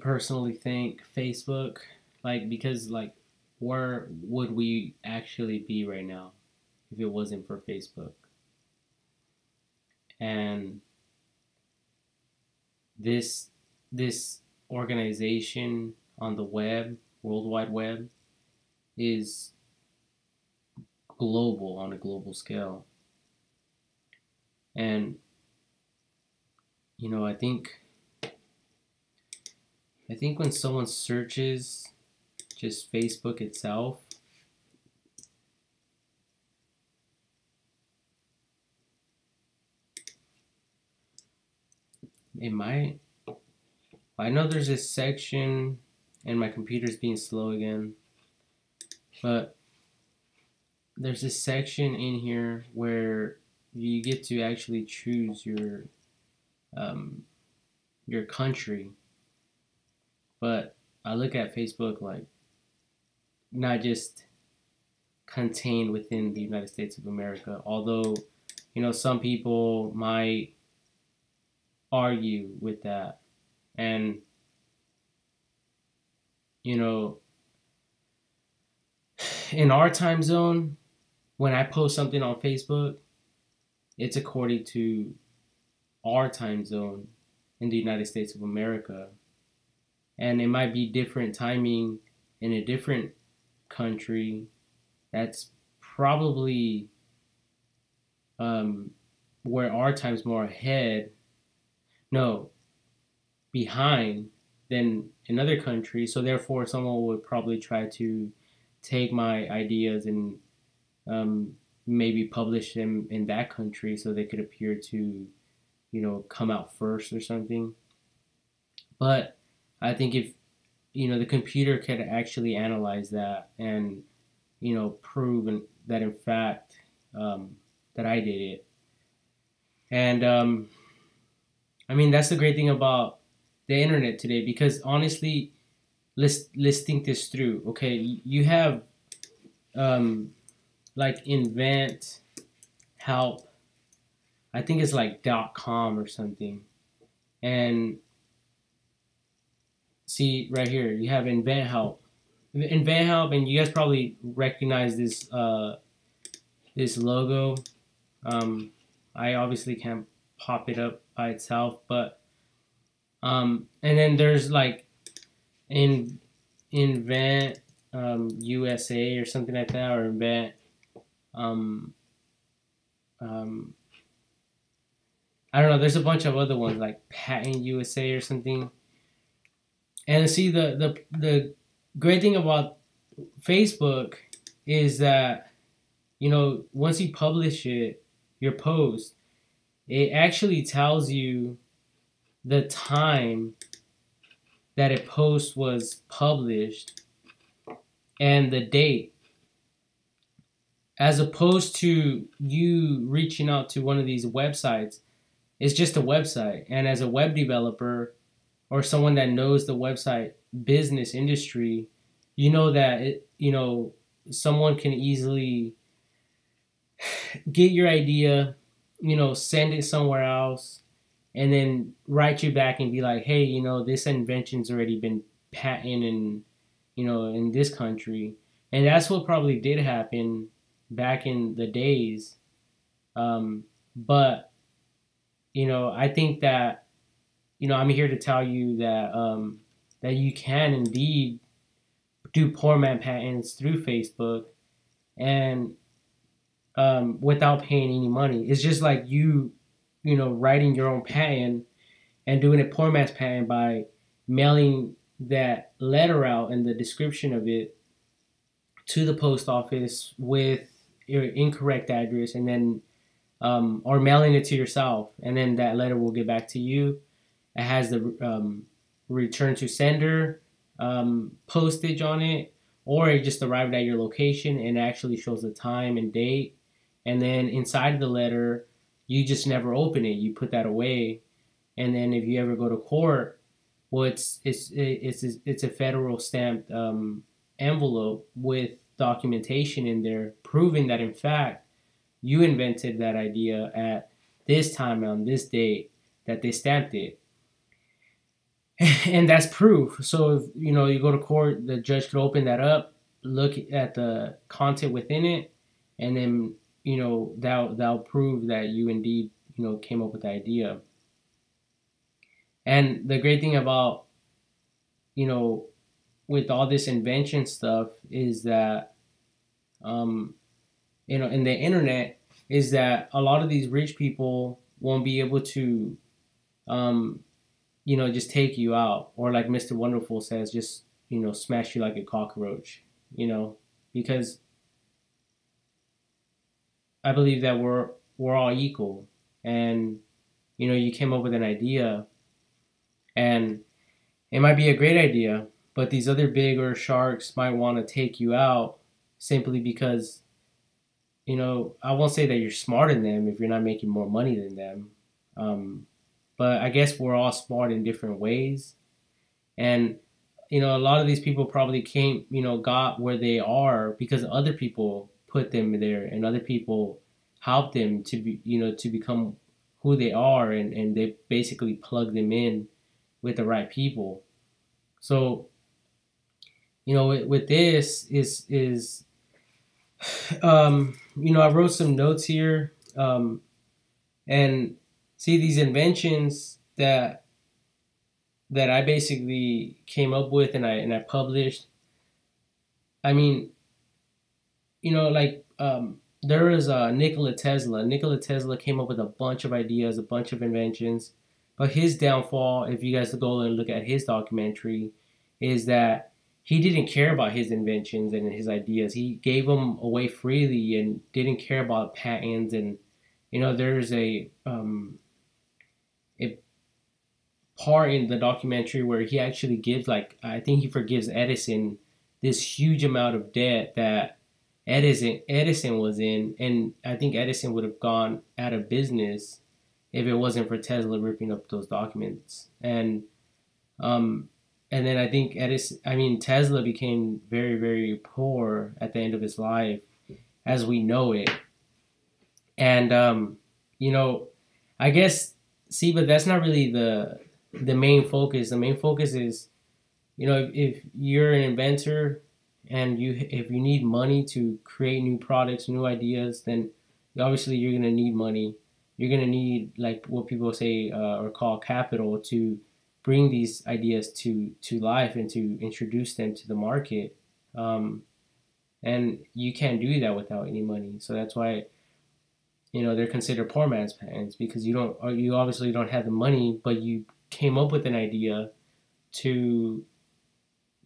personally think Facebook, like because like where would we actually be right now if it wasn't for Facebook? And this this organization on the web, World Wide Web, is global on a global scale. And you know, I think I think when someone searches just Facebook itself, it might. I know there's this section, and my computer's being slow again, but there's this section in here where you get to actually choose your um, your country. But I look at Facebook like not just contained within the United States of America, although you know some people might argue with that and you know in our time zone when I post something on Facebook, it's according to our time zone in the United States of America. And it might be different timing in a different country that's probably um, where our time's more ahead. No, behind than another country. So therefore, someone would probably try to take my ideas and um, maybe publish them in that country so they could appear to, you know, come out first or something. But I think if, you know, the computer could actually analyze that and, you know, prove that in fact um, that I did it. And um, I mean, that's the great thing about the internet today because honestly, let's let's think this through. Okay, you have um, like invent help i think it's like dot com or something and see right here you have invent help invent help and you guys probably recognize this uh this logo um i obviously can't pop it up by itself but um and then there's like in invent um usa or something like that or invent um, um, I don't know. There's a bunch of other ones like Patent USA or something. And see the the the great thing about Facebook is that you know once you publish it, your post, it actually tells you the time that a post was published and the date. As opposed to you reaching out to one of these websites it's just a website. And as a web developer or someone that knows the website business industry you know that it you know someone can easily get your idea you know send it somewhere else and then write you back and be like hey you know this invention's already been patented in you know in this country and that's what probably did happen back in the days. Um, but you know, I think that you know I'm here to tell you that um, that you can indeed do poor man patents through Facebook and um, without paying any money. It's just like you, you know, writing your own patent and doing a poor man's patent by mailing that letter out and the description of it to the post office with your incorrect address and then um, or mailing it to yourself and then that letter will get back to you it has the um, return to sender um, postage on it or it just arrived at your location and actually shows the time and date. And then inside the letter you just never open it. You put that away. And then if you ever go to court well it's it's it's it's a federal stamped um, envelope with documentation in there proving that in fact you invented that idea at this time on this date that they stamped it. and that's proof. So if you know you go to court, the judge could open that up, look at the content within it, and then you know that that'll prove that you indeed you know came up with the idea. And the great thing about you know with all this invention stuff is that um you know in the internet is that a lot of these rich people won't be able to um you know just take you out. Or like Mr. Wonderful says just you know smash you like a cockroach you know? Because I believe that we're we're all equal. And you know you came up with an idea and it might be a great idea but these other bigger sharks might want to take you out simply because you know I won't say that you're smarter than them if you're not making more money than them. Um, but I guess we're all smart in different ways. And you know a lot of these people probably came you know got where they are because other people put them there and other people helped them to be you know to become who they are and, and they basically plug them in with the right people. So you know with, with this is is um you know i wrote some notes here um and see these inventions that that i basically came up with and i and i published i mean you know like um there is uh, Nikola Tesla. Nikola Tesla came up with a bunch of ideas, a bunch of inventions, but his downfall, if you guys go and look at his documentary, is that he didn't care about his inventions and his ideas. He gave them away freely and didn't care about patents. And you know, there's a um, part in the documentary where he actually gives like I think he forgives Edison this huge amount of debt that Edison Edison was in, and I think Edison would have gone out of business if it wasn't for Tesla ripping up those documents. And um, and then I think Edison, I mean Tesla became very very poor at the end of his life, as we know it. And um, you know, I guess see, but that's not really the the main focus. The main focus is, you know, if, if you're an inventor and you if you need money to create new products, new ideas, then obviously you're gonna need money. You're gonna need like what people say uh, or call capital to bring these ideas to to life and to introduce them to the market. Um, and you can't do that without any money. So that's why you know they're considered poor man's patents because you don't you obviously don't have the money, but you came up with an idea to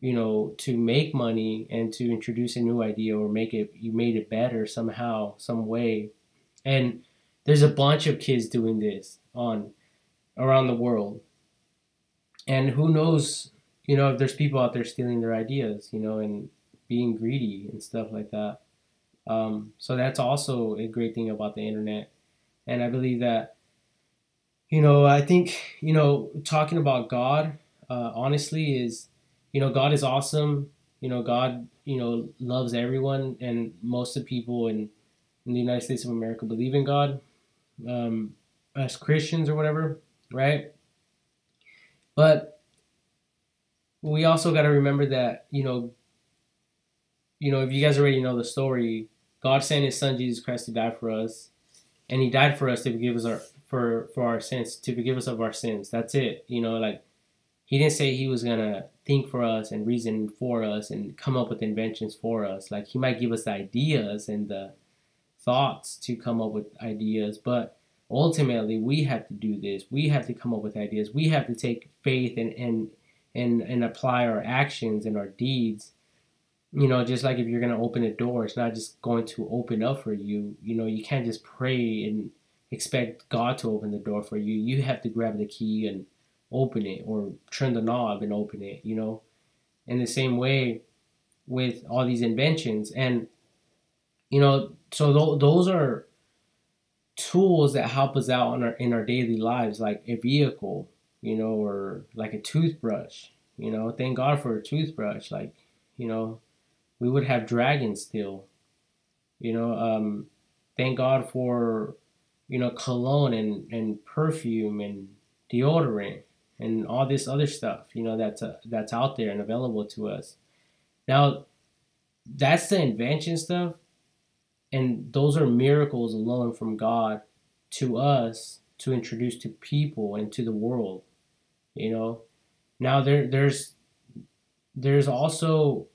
you know, to make money and to introduce a new idea or make it, you made it better somehow, some way. And there's a bunch of kids doing this on around the world. And who knows, you know, if there's people out there stealing their ideas, you know, and being greedy and stuff like that. Um, so that's also a great thing about the internet. And I believe that, you know, I think, you know, talking about God, uh, honestly, is you know, God is awesome. You know, God, you know, loves everyone, and most of the people in, in the United States of America believe in God, um, as Christians or whatever, right? But we also got to remember that, you know, you know, if you guys already know the story, God sent His Son Jesus Christ to die for us, and He died for us to forgive us our for for our sins, to forgive us of our sins. That's it. You know, like He didn't say He was gonna think for us and reason for us and come up with inventions for us. Like he might give us ideas and the thoughts to come up with ideas, but ultimately we have to do this. We have to come up with ideas. We have to take faith and and and, and apply our actions and our deeds. You know, just like if you're gonna open a door, it's not just going to open up for you. You know, you can't just pray and expect God to open the door for you. You have to grab the key and open it or turn the knob and open it, you know. In the same way with all these inventions and you know, so th- those are tools that help us out in our in our daily lives like a vehicle, you know, or like a toothbrush, you know. Thank God for a toothbrush like, you know, we would have dragons still. You know, um thank God for you know cologne and and perfume and deodorant and all this other stuff, you know, that's uh, that's out there and available to us. Now, that's the invention stuff, and those are miracles alone from God to us to introduce to people and to the world. You know, now there there's there's also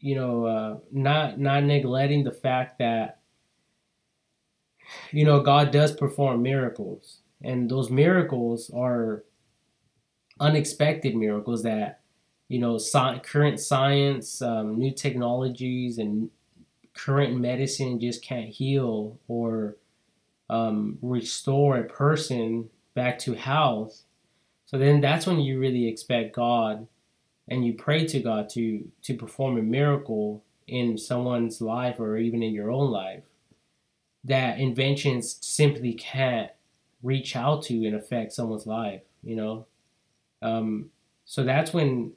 you know uh, not not neglecting the fact that you know God does perform miracles. And those miracles are unexpected miracles that you know current science um, new technologies and current medicine just can't heal or um, restore a person back to health. So then that's when you really expect god and you pray to god to to perform a miracle in someone's life or even in your own life that inventions simply can't reach out to and affect someone's life, you know? Um, so that's when,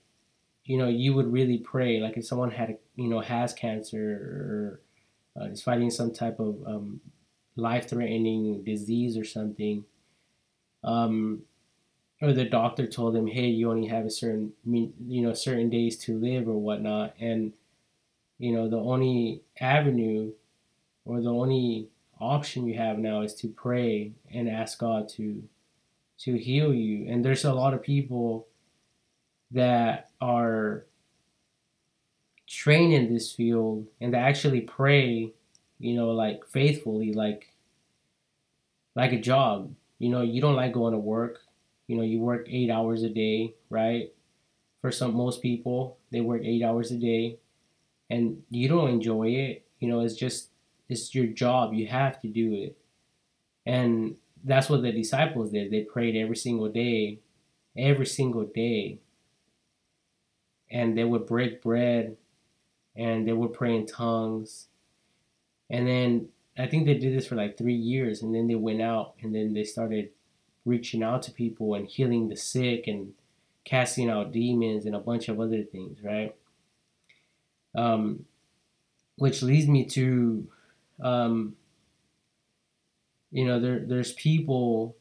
you know, you would really pray. Like if someone had, a, you know, has cancer or uh, is fighting some type of um, life threatening disease or something, um, or the doctor told them, hey, you only have a certain, you know, certain days to live or whatnot. And, you know, the only avenue or the only option you have now is to pray and ask God to to heal you. And there's a lot of people that are trained in this field and they actually pray, you know, like faithfully, like like a job. You know, you don't like going to work. You know, you work eight hours a day, right? For some most people, they work eight hours a day and you don't enjoy it. You know, it's just it's your job. You have to do it. And that's what the disciples did. They prayed every single day, every single day. And they would break bread and they would pray in tongues. And then I think they did this for like three years. And then they went out and then they started reaching out to people and healing the sick and casting out demons and a bunch of other things, right? Um, which leads me to um, you know, there there's people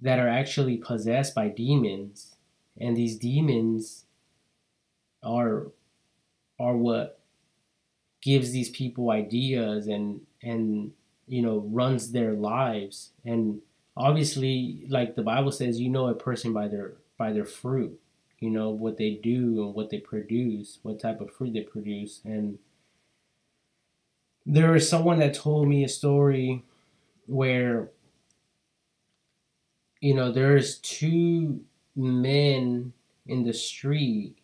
that are actually possessed by demons, and these demons are are what gives these people ideas and and you know runs their lives. And obviously like the bible says you know a person by their by their fruit you know what they do and what they produce what type of fruit they produce. And there was someone that told me a story where you know there's two men in the street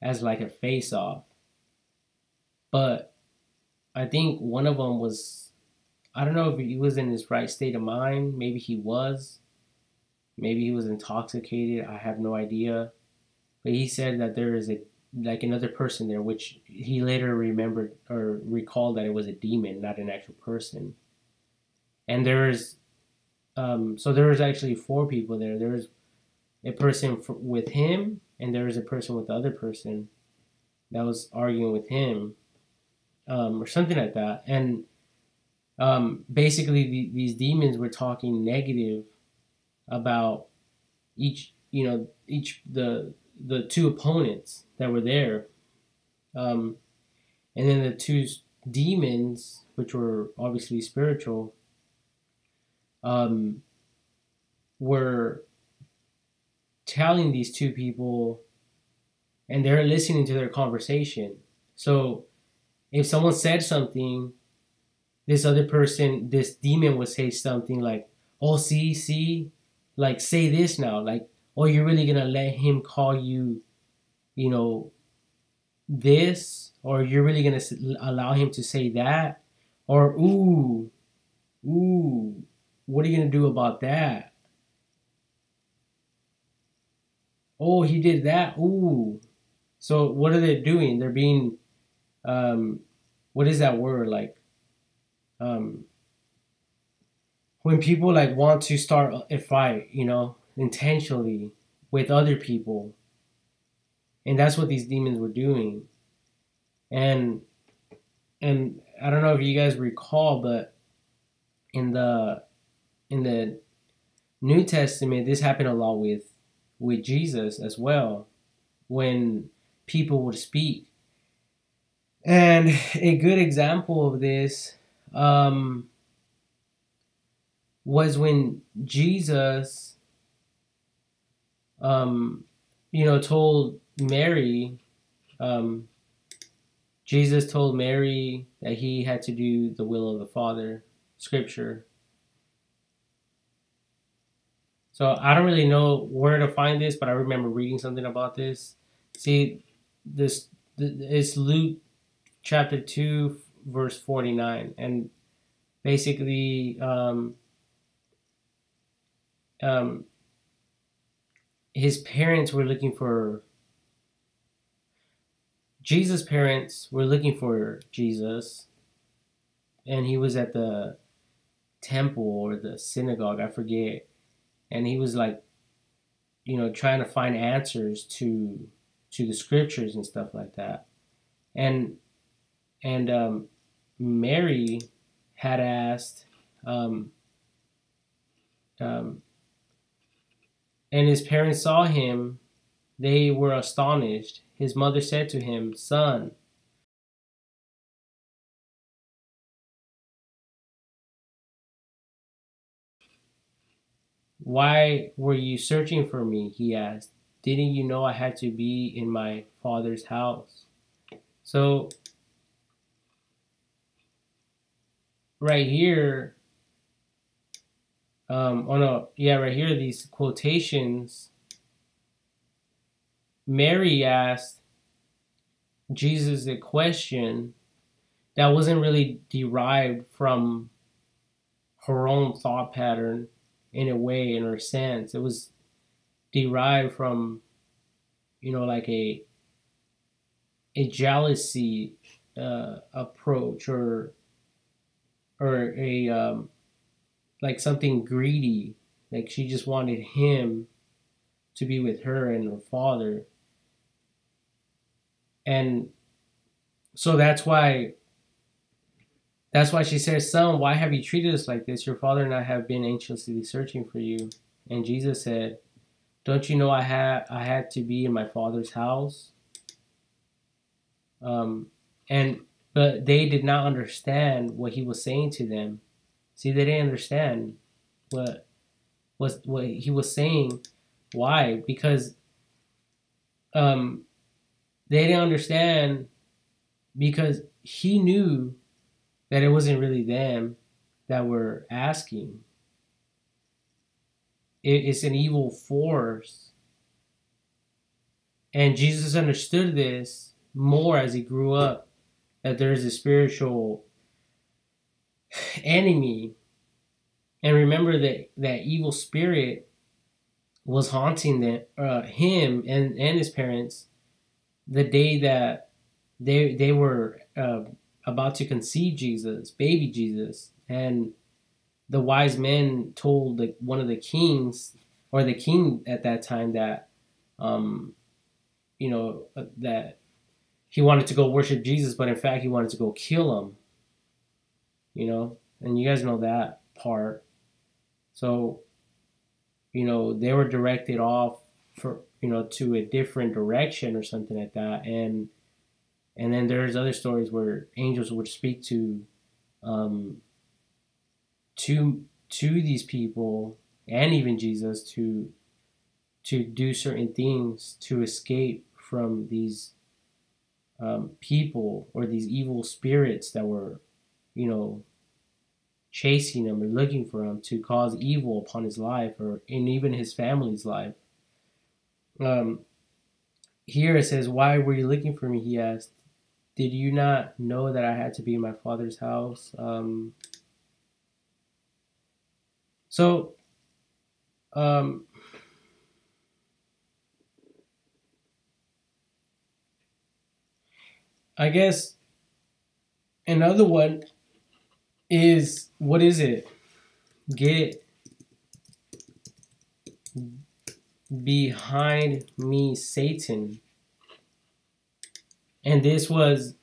as like a face off but i think one of them was i don't know if he was in his right state of mind maybe he was maybe he was intoxicated i have no idea but he said that there is a like another person there, which he later remembered or recalled that it was a demon, not an actual person. And there's, um, so there was actually four people there. There was a person for, with him, and there was a person with the other person that was arguing with him, um, or something like that. And um, basically, the, these demons were talking negative about each, you know, each the the two opponents that were there. Um, and then the two demons, which were obviously spiritual, um, were telling these two people, and they're listening to their conversation. So if someone said something, this other person, this demon would say something like, Oh, see, see, like say this now. Like, oh, you're really gonna let him call you you know, this, or you're really gonna allow him to say that, or ooh, ooh, what are you gonna do about that? Oh, he did that. Ooh. So what are they doing? They're being, um, what is that word like? Um, when people like want to start a fight, you know, intentionally with other people, and that's what these demons were doing and and i don't know if you guys recall but in the in the New Testament, this happened a lot with with Jesus as well, when people would speak. And a good example of this um, was when Jesus, um, you know, told Mary, um, Jesus told Mary that he had to do the will of the Father, scripture. So I don't really know where to find this, but I remember reading something about this. See, this it's Luke chapter 2, verse 49. And basically, um, um, his parents were looking for Jesus' parents were looking for Jesus, and he was at the temple or the synagogue, I forget, and he was like, you know, trying to find answers to to the scriptures and stuff like that, and and um, Mary had asked, um, um, and his parents saw him, they were astonished. His mother said to him, Son, Why were you searching for me? He asked. Didn't you know I had to be in my father's house? So right here, um, oh no, yeah, right here, these quotations, Mary asked Jesus a question that wasn't really derived from her own thought pattern in a way, in her sense. It was derived from, you know, like a a jealousy uh, approach or or a um, like something greedy. Like she just wanted him to be with her and her father. And so that's why that's why she says, Son, why have you treated us like this? Your father and I have been anxiously searching for you. And Jesus said, Don't you know I had I had to be in my father's house? Um, and but they did not understand what he was saying to them. See, they didn't understand what was what he was saying. Why? Because um, they didn't understand because he knew that it wasn't really them that were asking. It, it's an evil force. And Jesus understood this more as he grew up that there's a spiritual enemy. And remember that that evil spirit was haunting the, uh, him and, and his parents the day that they they were uh, about to conceive Jesus, baby Jesus, and the wise men told the, one of the kings or the king at that time that um, you know uh, that he wanted to go worship Jesus, but in fact he wanted to go kill him. You know, and you guys know that part. So, you know, they were directed off for you know to a different direction or something like that, and and then there's other stories where angels would speak to um to to these people and even Jesus to to do certain things to escape from these um, people or these evil spirits that were, you know, chasing him or looking for him to cause evil upon his life or in even his family's life. Um, here it says, Why were you looking for me? He asked. Did you not know that I had to be in my father's house? Um, so, um, I guess another one is what is it? Get behind me, Satan. And this was,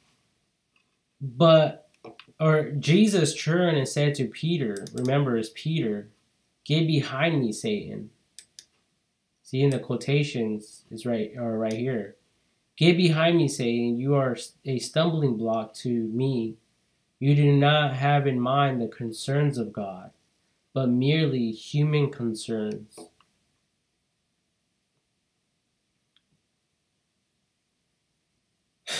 but, or Jesus turned and said to Peter, remember, it's Peter, Get behind me, Satan. See in the quotations is right or right here. Get behind me, Satan. You are a stumbling block to me. You do not have in mind the concerns of God, but merely human concerns.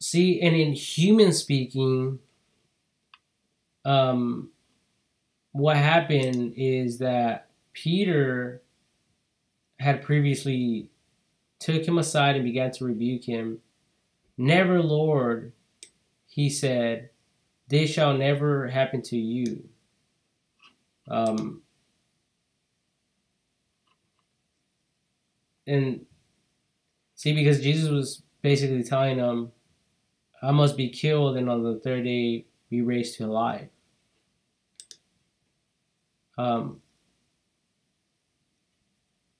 See, and in human speaking, um, what happened is that Peter had previously took him aside and began to rebuke him. Never, Lord, he said, this shall never happen to you. Um, and see, because Jesus was basically telling them, I must be killed and on the third day be raised to life. Um,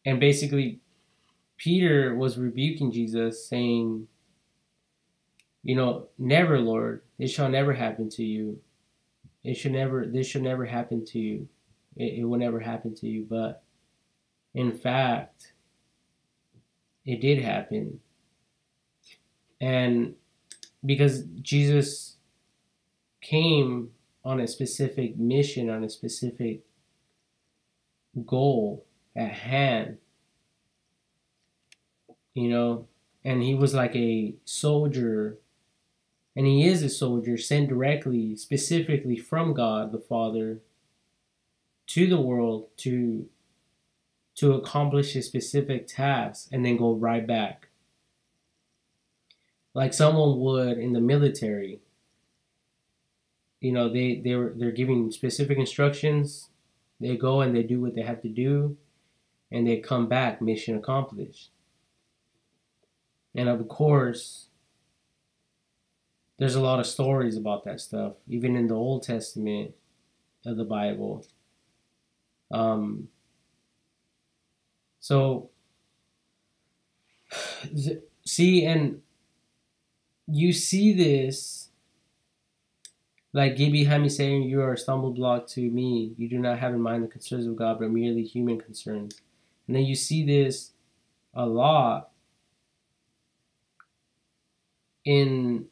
and basically, Peter was rebuking Jesus, saying, You know, never, Lord, this shall never happen to you. It should never, this should never happen to you. It, it will never happen to you. But in fact, it did happen. And because Jesus came on a specific mission, on a specific goal at hand, you know, and he was like a soldier, and he is a soldier sent directly, specifically from God the Father to the world to to accomplish a specific task and then go right back like someone would in the military. You know, they they're they're giving specific instructions. They go and they do what they have to do, and they come back mission accomplished. And of course, there's a lot of stories about that stuff, even in the Old Testament of the Bible. Um, so, see, and you see this like behind me saying you are a stumble block to me you do not have in mind the concerns of god but merely human concerns and then you see this a lot in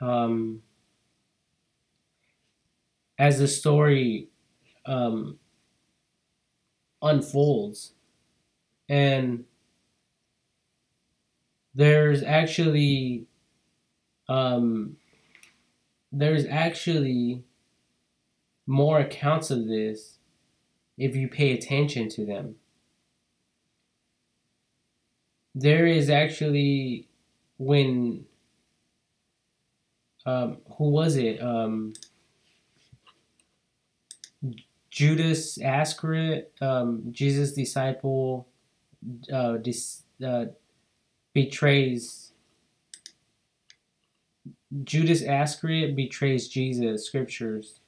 um as the story um unfolds and there's actually um, there's actually more accounts of this if you pay attention to them. There is actually when um, who was it? Um, Judas Iscariot, um, Jesus' disciple, uh, dis, uh, betrays Judas Iscariot betrays Jesus. Scriptures.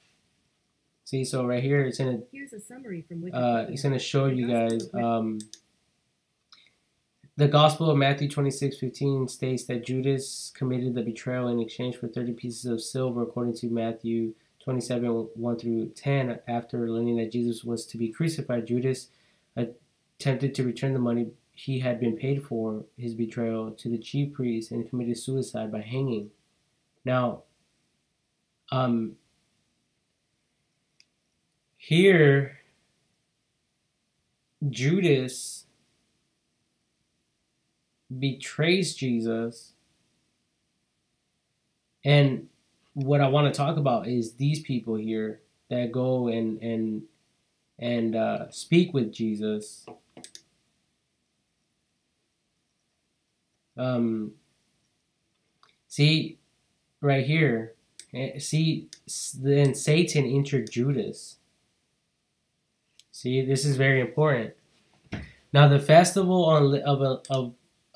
See, so right here it's gonna. Here's a summary from Uh, it's gonna show you guys. Um, the Gospel of Matthew 26, 15 states that Judas committed the betrayal in exchange for 30 pieces of silver, according to Matthew 27, 1 through 10. After learning that Jesus was to be crucified, Judas attempted to return the money he had been paid for his betrayal to the chief priest and committed suicide by hanging. Now, um, here, Judas betrays Jesus. And what I want to talk about is these people here that go and and and uh, speak with Jesus Um, see, right here, eh, see, then Satan entered Judas. See, this is very important. Now, the festival of, of,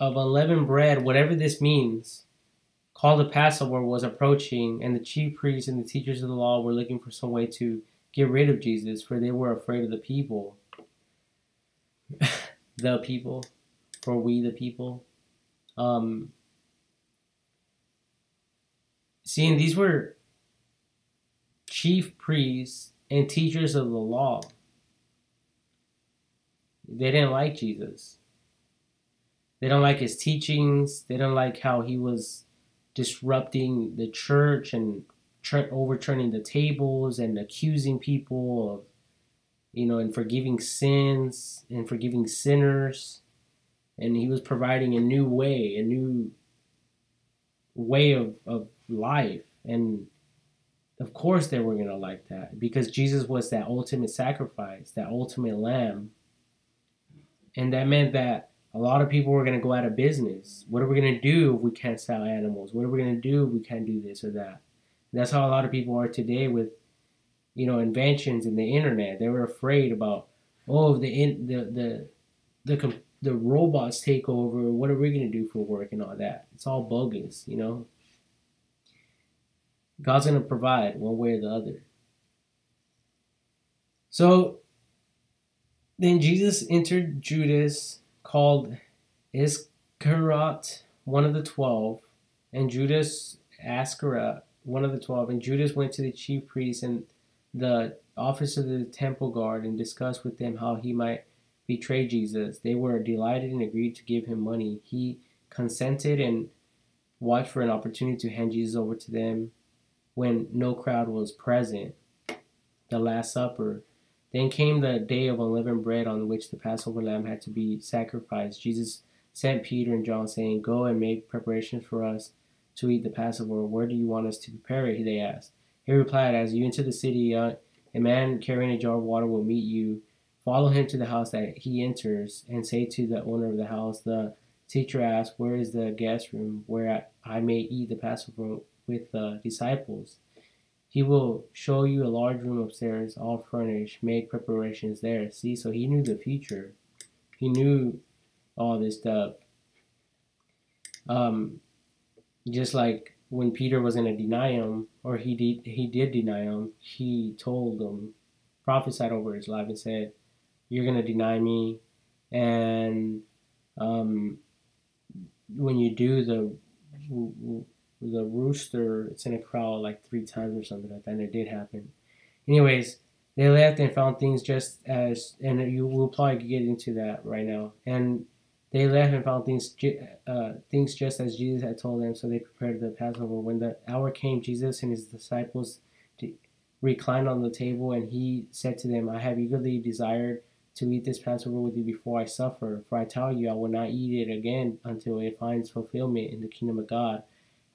of unleavened bread, whatever this means, called the Passover, was approaching, and the chief priests and the teachers of the law were looking for some way to get rid of Jesus, for they were afraid of the people. the people, for we the people. Um, seeing these were chief priests and teachers of the law. They didn't like Jesus. They don't like his teachings. They don't like how he was disrupting the church and overturning the tables and accusing people of, you know, and forgiving sins and forgiving sinners. And he was providing a new way, a new way of, of life. And of course they were going to like that because Jesus was that ultimate sacrifice, that ultimate lamb. And that meant that a lot of people were going to go out of business. What are we going to do if we can't sell animals? What are we going to do if we can't do this or that? And that's how a lot of people are today with, you know, inventions in the internet. They were afraid about, oh, the in, the the the the robots take over, what are we going to do for work and all that? It's all bogus, you know. God's going to provide one way or the other. So then Jesus entered Judas called Iscariot, one of the twelve, and Judas Iscariot, one of the twelve, and Judas went to the chief priests and the office of the temple guard and discussed with them how he might betray Jesus. They were delighted and agreed to give him money. He consented and watched for an opportunity to hand Jesus over to them when no crowd was present. The Last Supper. Then came the day of unleavened bread on which the Passover lamb had to be sacrificed. Jesus sent Peter and John, saying, Go and make preparations for us to eat the Passover. Where do you want us to prepare it? They asked. He replied, As you enter the city, uh, a man carrying a jar of water will meet you. Follow him to the house that he enters, and say to the owner of the house, The teacher asked, Where is the guest room where I may eat the Passover with the disciples? He will show you a large room upstairs, all furnished. Make preparations there. See, so he knew the future. He knew all this stuff. Um, just like when Peter was going to deny him, or he did, he did deny him. He told him, prophesied over his life, and said, "You're going to deny me, and um, when you do the the rooster it's in a crowd like three times or something like that and it did happen. Anyways they left and found things just as and you will probably get into that right now. And they left and found things uh, things just as jesus had told them so they prepared the passover. When the hour came jesus and his disciples reclined on the table and he said to them i have eagerly desired to eat this passover with you before i suffer for i tell you i will not eat it again until it finds fulfillment in the kingdom of god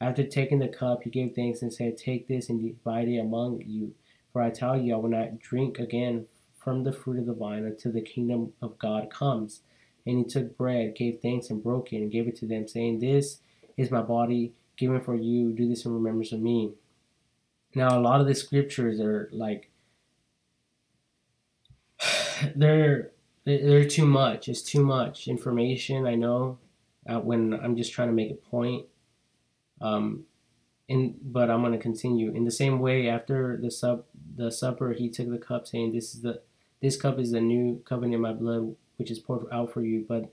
after taking the cup, he gave thanks and said, Take this and divide it among you. For I tell you, I will not drink again from the fruit of the vine until the kingdom of God comes. And he took bread, gave thanks, and broke it, and gave it to them, saying, This is my body given for you. Do this in remembrance of me. Now, a lot of the scriptures are like, they're they're too much. It's too much information. I know. Uh, when I'm just trying to make a point, um, in, but I'm going to continue in the same way. After the sub the supper, he took the cup, saying, "This is the this cup is the new covenant in my blood, which is poured out for you. But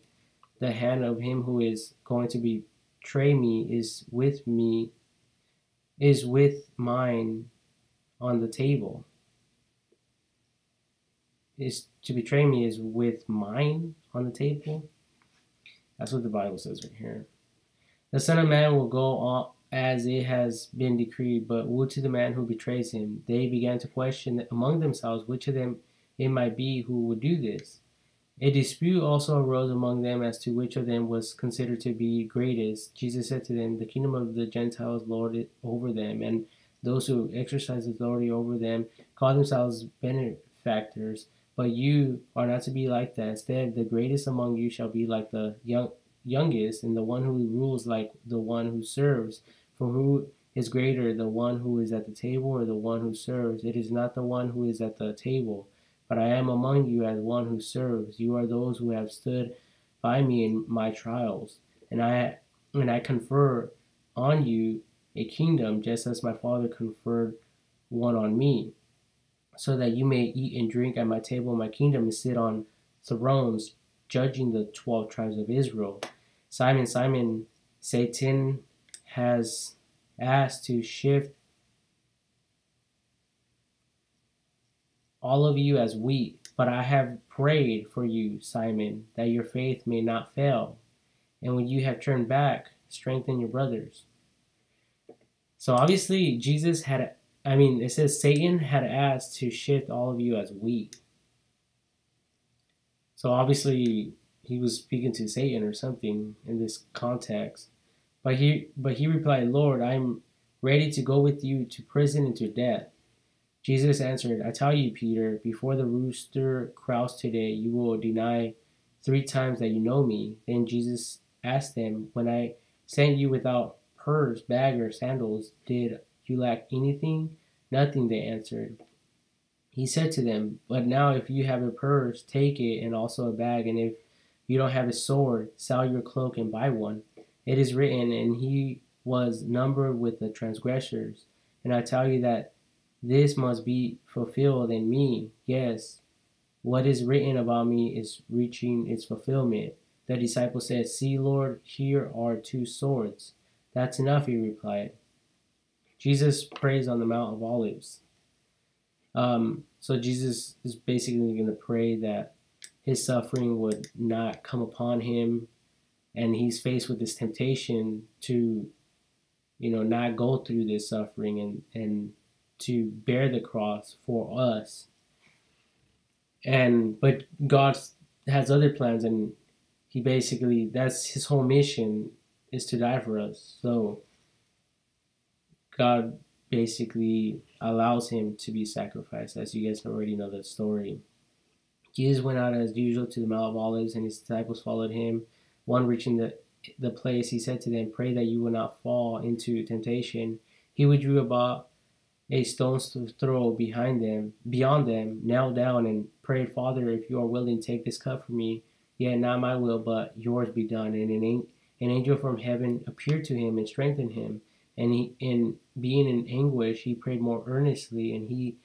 the hand of him who is going to betray me is with me, is with mine on the table. Is to betray me is with mine on the table. That's what the Bible says right here. The Son of Man will go on as it has been decreed, but woe to the man who betrays him. They began to question among themselves which of them it might be who would do this. A dispute also arose among them as to which of them was considered to be greatest. Jesus said to them, The kingdom of the Gentiles lord over them, and those who exercise authority over them call themselves benefactors. But you are not to be like that. Instead, the greatest among you shall be like the young youngest, and the one who rules like the one who serves. For who is greater, the one who is at the table or the one who serves? It is not the one who is at the table, but I am among you as one who serves. You are those who have stood by me in my trials, and I and I confer on you a kingdom, just as my Father conferred one on me, so that you may eat and drink at my table in my kingdom and sit on thrones, judging the twelve tribes of Israel. Simon, Simon, Satan has asked to shift all of you as wheat, but I have prayed for you, Simon, that your faith may not fail. And when you have turned back, strengthen your brothers. So obviously, Jesus had, I mean, it says Satan had asked to shift all of you as wheat. So obviously, he was speaking to Satan or something in this context. But he, but he replied, Lord, I'm ready to go with you to prison and to death. Jesus answered, I tell you, Peter, before the rooster crows today, you will deny three times that you know me. Then Jesus asked them, When I sent you without purse, bag, or sandals, did you lack anything? Nothing, they answered. He said to them, But now if you have a purse, take it, and also a bag, and if you don't have a sword, sell your cloak and buy one. It is written, and he was numbered with the transgressors. And I tell you that this must be fulfilled in me. Yes, what is written about me is reaching its fulfillment. The disciple said, See, Lord, here are two swords. That's enough, he replied. Jesus prays on the Mount of Olives. Um, so Jesus is basically going to pray that his suffering would not come upon him, and he's faced with this temptation to, you know, not go through this suffering and and to bear the cross for us. And but God has other plans, and He basically that's His whole mission is to die for us. So God basically allows him to be sacrificed, as you guys already know the story. Jesus went out as usual to the Mount of Olives, and his disciples followed him. One reaching the the place, he said to them, "Pray that you will not fall into temptation." He withdrew about a stone's throw behind them, beyond them, knelt down and prayed, Father, if you are willing, take this cup from me. Yet not my will, but yours be done. And an, an angel from heaven appeared to him and strengthened him. And he, in being in anguish, he prayed more earnestly, and he,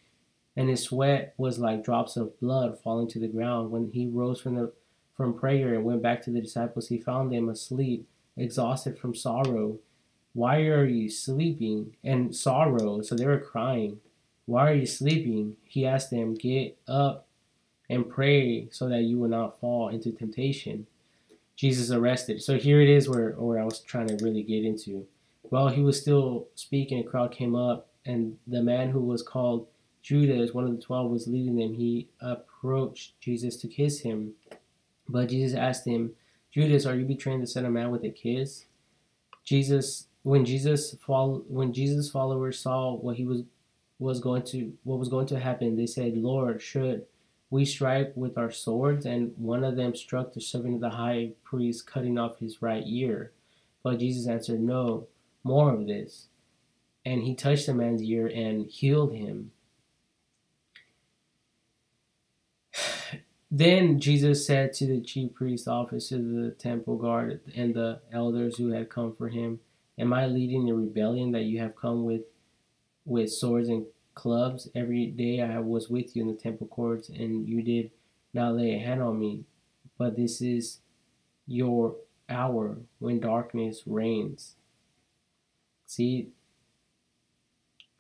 and his sweat was like drops of blood falling to the ground. When he rose from the from prayer and went back to the disciples, he found them asleep, exhausted from sorrow. Why are you sleeping? And sorrow. So they were crying. Why are you sleeping? He asked them, Get up and pray so that you will not fall into temptation. Jesus arrested. So here it is where, where I was trying to really get into. While he was still speaking, a crowd came up, and the man who was called Judas, one of the twelve, was leading them. He approached Jesus to kiss him. But Jesus asked him, Judas, are you betraying the Son of Man with a kiss? Jesus when Jesus follow, when Jesus followers saw what he was was going to what was going to happen, they said, "Lord, should we strike with our swords?" And one of them struck the servant of the high priest, cutting off his right ear. But Jesus answered, "No, more of this." And he touched the man's ear and healed him. Then Jesus said to the chief priest of the temple guard, and the elders who had come for him, Am I leading the rebellion that you have come with with swords and clubs? Every day I was with you in the temple courts, and you did not lay a hand on me. But this is your hour when darkness reigns. See?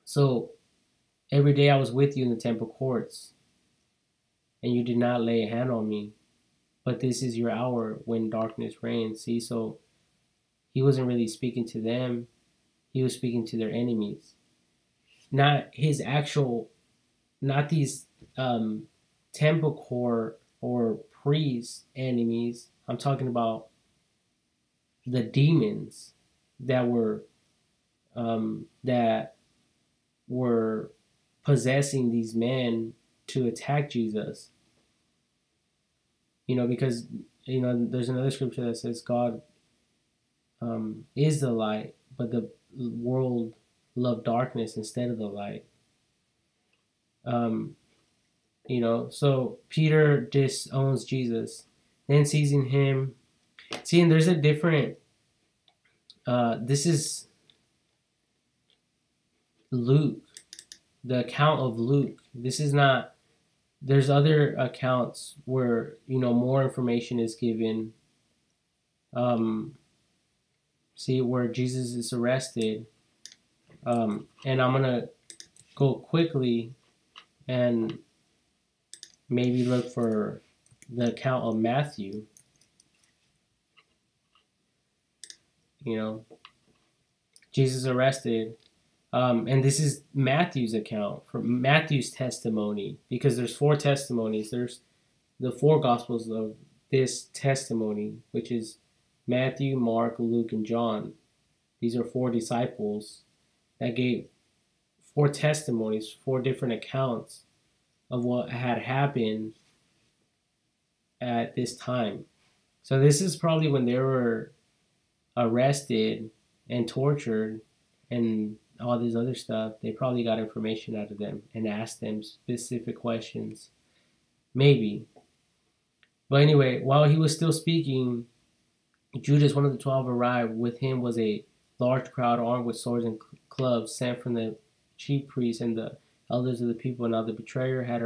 So every day I was with you in the temple courts, and you did not lay a hand on me. But this is your hour when darkness reigns. See, so he wasn't really speaking to them, he was speaking to their enemies. Not his actual, not these um, temple core or priest enemies. I'm talking about the demons that were um, that were possessing these men to attack Jesus. You know, because you know, there's another scripture that says God um, is the light, but the world loved darkness instead of the light. Um, you know, so Peter disowns Jesus, then seizing him. See, and there's a different. Uh, this is Luke, the account of Luke. This is not. There's other accounts where you know more information is given. Um, see where Jesus is arrested. Um, and I'm to go quickly and maybe look for the account of Matthew. You know, Jesus arrested. Um, and this is Matthew's account for Matthew's testimony because there's four testimonies. There's the four gospels of this testimony, which is Matthew, Mark, Luke, and John. These are four disciples that gave four testimonies, four different accounts of what had happened at this time. So this is probably when they were arrested and tortured and all this other stuff. They probably got information out of them and asked them specific questions. Maybe. But anyway, while he was still speaking, Judas, one of the twelve, arrived. With him was a large crowd armed with swords and clubs sent from the chief priests and the elders of the people. Now the betrayer had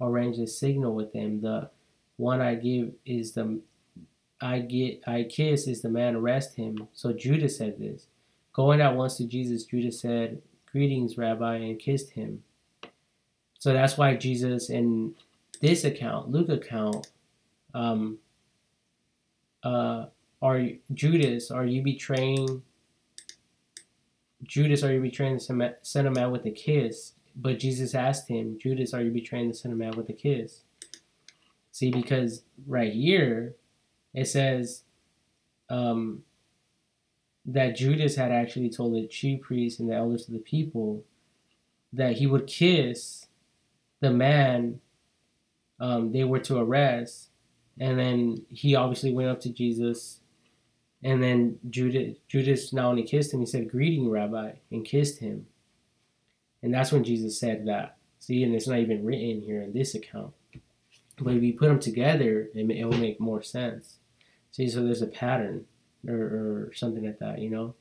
arranged a signal with them. The one I give is the I get I kiss is the man arrest him. So Judas said this. Going at once to Jesus, Judas said, Greetings, Rabbi, and kissed him. So that's why Jesus in this account, Luke account, um, uh, are Judas, are you betraying Judas, are you betraying the Son of Man with a kiss? But Jesus asked him, Judas, are you betraying the Son of Man with a kiss? See, because right here it says um, that Judas had actually told the chief priests and the elders of the people that he would kiss the man um, they were to arrest. And then he obviously went up to Jesus and then Judas, Judas not only kissed him, he said, Greeting, Rabbi, and kissed him. And that's when Jesus said that. See, and it's not even written here in this account. But if you put them together, it, it will make more sense. See, so there's a pattern or, or something like that, you know,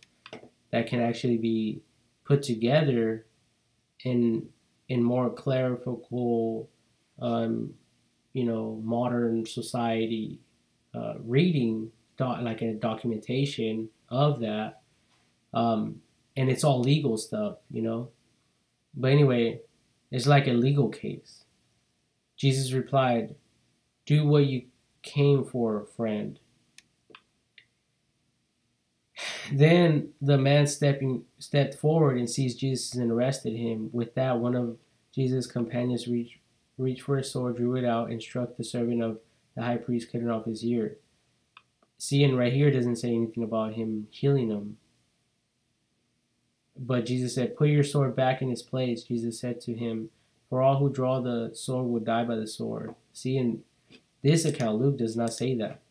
that can actually be put together in in more clarifical, um, you know, modern society uh, reading doc, like a documentation of that. Um, and it's all legal stuff, you know. But anyway, it's like a legal case. Jesus replied, Do what you came for, friend. Then the man stepping stepped forward and seized Jesus and arrested him. With that, one of Jesus' companions reached reached for a sword, drew it out, and struck the servant of the high priest, cutting off his ear. Seeing right here doesn't say anything about him healing him. But Jesus said, Put your sword back in its place. Jesus said to him, For all who draw the sword will die by the sword. See, in this account, Luke does not say that.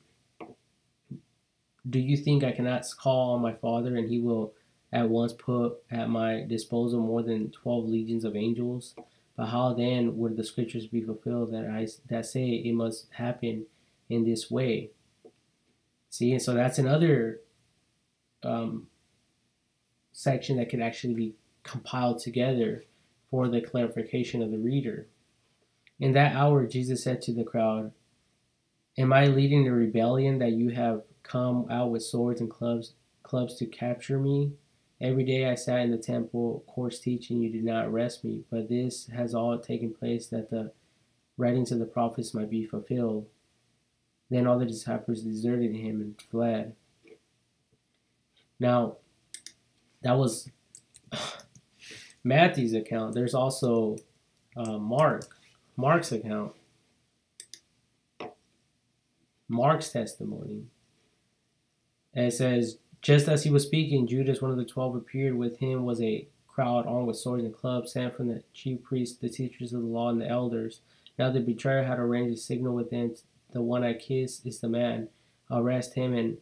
Do you think I cannot call on my Father and he will at once put at my disposal more than 12 legions of angels? But how then would the scriptures be fulfilled that I that say it must happen in this way? See, and so that's another um, section that could actually be compiled together for the clarification of the reader. In that hour, Jesus said to the crowd, Am I leading the rebellion that you have come out with swords and clubs, clubs to capture me? Every day I sat in the temple course teaching, you did not arrest me, but this has all taken place that the writings of the prophets might be fulfilled. Then all the disciples deserted him and fled. Now, that was Matthew's account. There's also uh, Mark, Mark's account, Mark's testimony. And it says, just as he was speaking, Judas, one of the twelve, appeared. With him was a crowd armed with swords and clubs, sent from the chief priests, the teachers of the law, and the elders. Now the betrayer had arranged a signal with them the one I kiss is the man. Arrest him and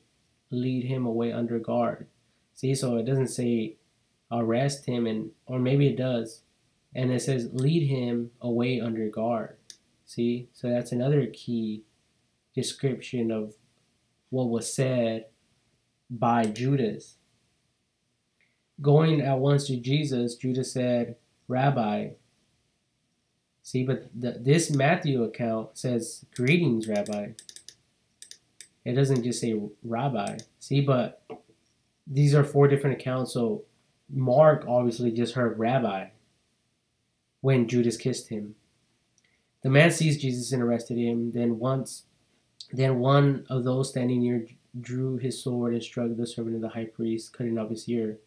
lead him away under guard. See, so it doesn't say arrest him and or maybe it does. And it says lead him away under guard. See? So that's another key description of what was said by Judas. Going at once to Jesus, Judas said, Rabbi, See, but the, this Matthew account says, Greetings, Rabbi. It doesn't just say Rabbi. See, but these are four different accounts. So Mark obviously just heard Rabbi when Judas kissed him. the man sees Jesus and arrested him. Then once, then one of those standing near drew his sword and struck the servant of the high priest, cutting off his ear.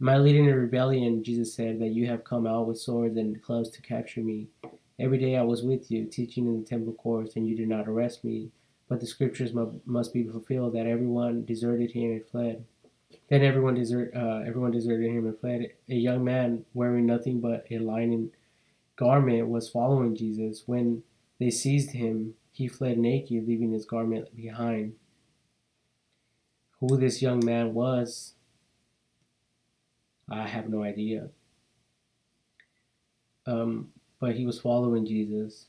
Am I leading a rebellion? Jesus said that you have come out with swords and clubs to capture me. Every day I was with you, teaching in the temple courts, and you did not arrest me. But the scriptures must be fulfilled that everyone deserted him and fled. Then everyone desert, uh, everyone deserted him and fled. A young man wearing nothing but a linen garment was following Jesus. When they seized him, he fled naked, leaving his garment behind. Who this young man was, I have no idea. Um, but he was following Jesus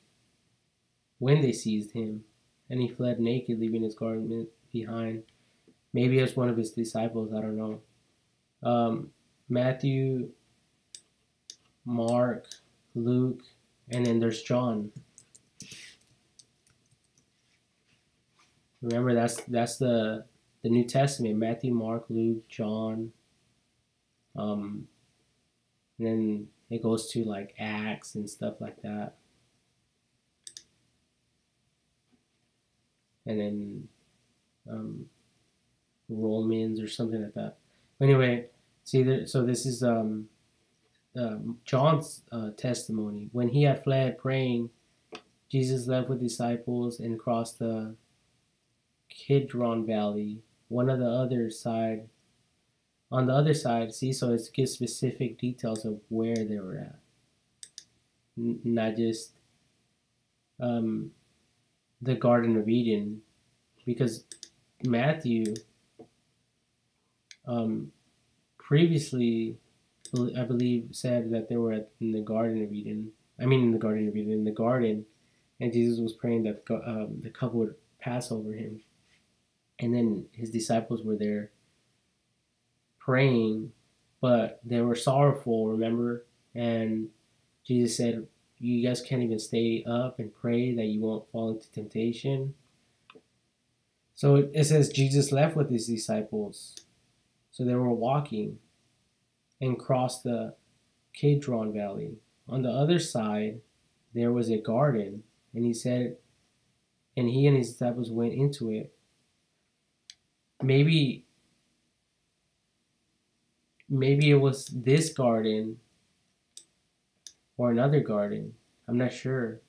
when they seized him, and he fled naked, leaving his garment behind. Maybe as one of his disciples, I don't know. Um, Matthew, Mark, Luke, and then there's John. Remember that's that's the the New Testament: Matthew, Mark, Luke, John. Um, and then it goes to like Acts and stuff like that. And then um, Romans or something like that. Anyway, see, there, so this is um, uh, John's uh, testimony. When he had fled praying, Jesus left with disciples and crossed the Kidron Valley. One of the other side, on the other side, see, so it gives specific details of where they were at, N- not just um, the Garden of Eden, because Matthew um, previously, I believe, said that they were in the Garden of Eden. I mean, in the Garden of Eden, in the garden, and Jesus was praying that um, the cup would pass over him. And then his disciples were there praying, but they were sorrowful, remember? And Jesus said, You guys can't even stay up and pray that you won't fall into temptation. So it says Jesus left with his disciples so they were walking and crossed the Kidron Valley. On the other side, there was a garden, and he said, and he and his disciples went into it. Maybe, maybe it was this garden or another garden. I'm not sure.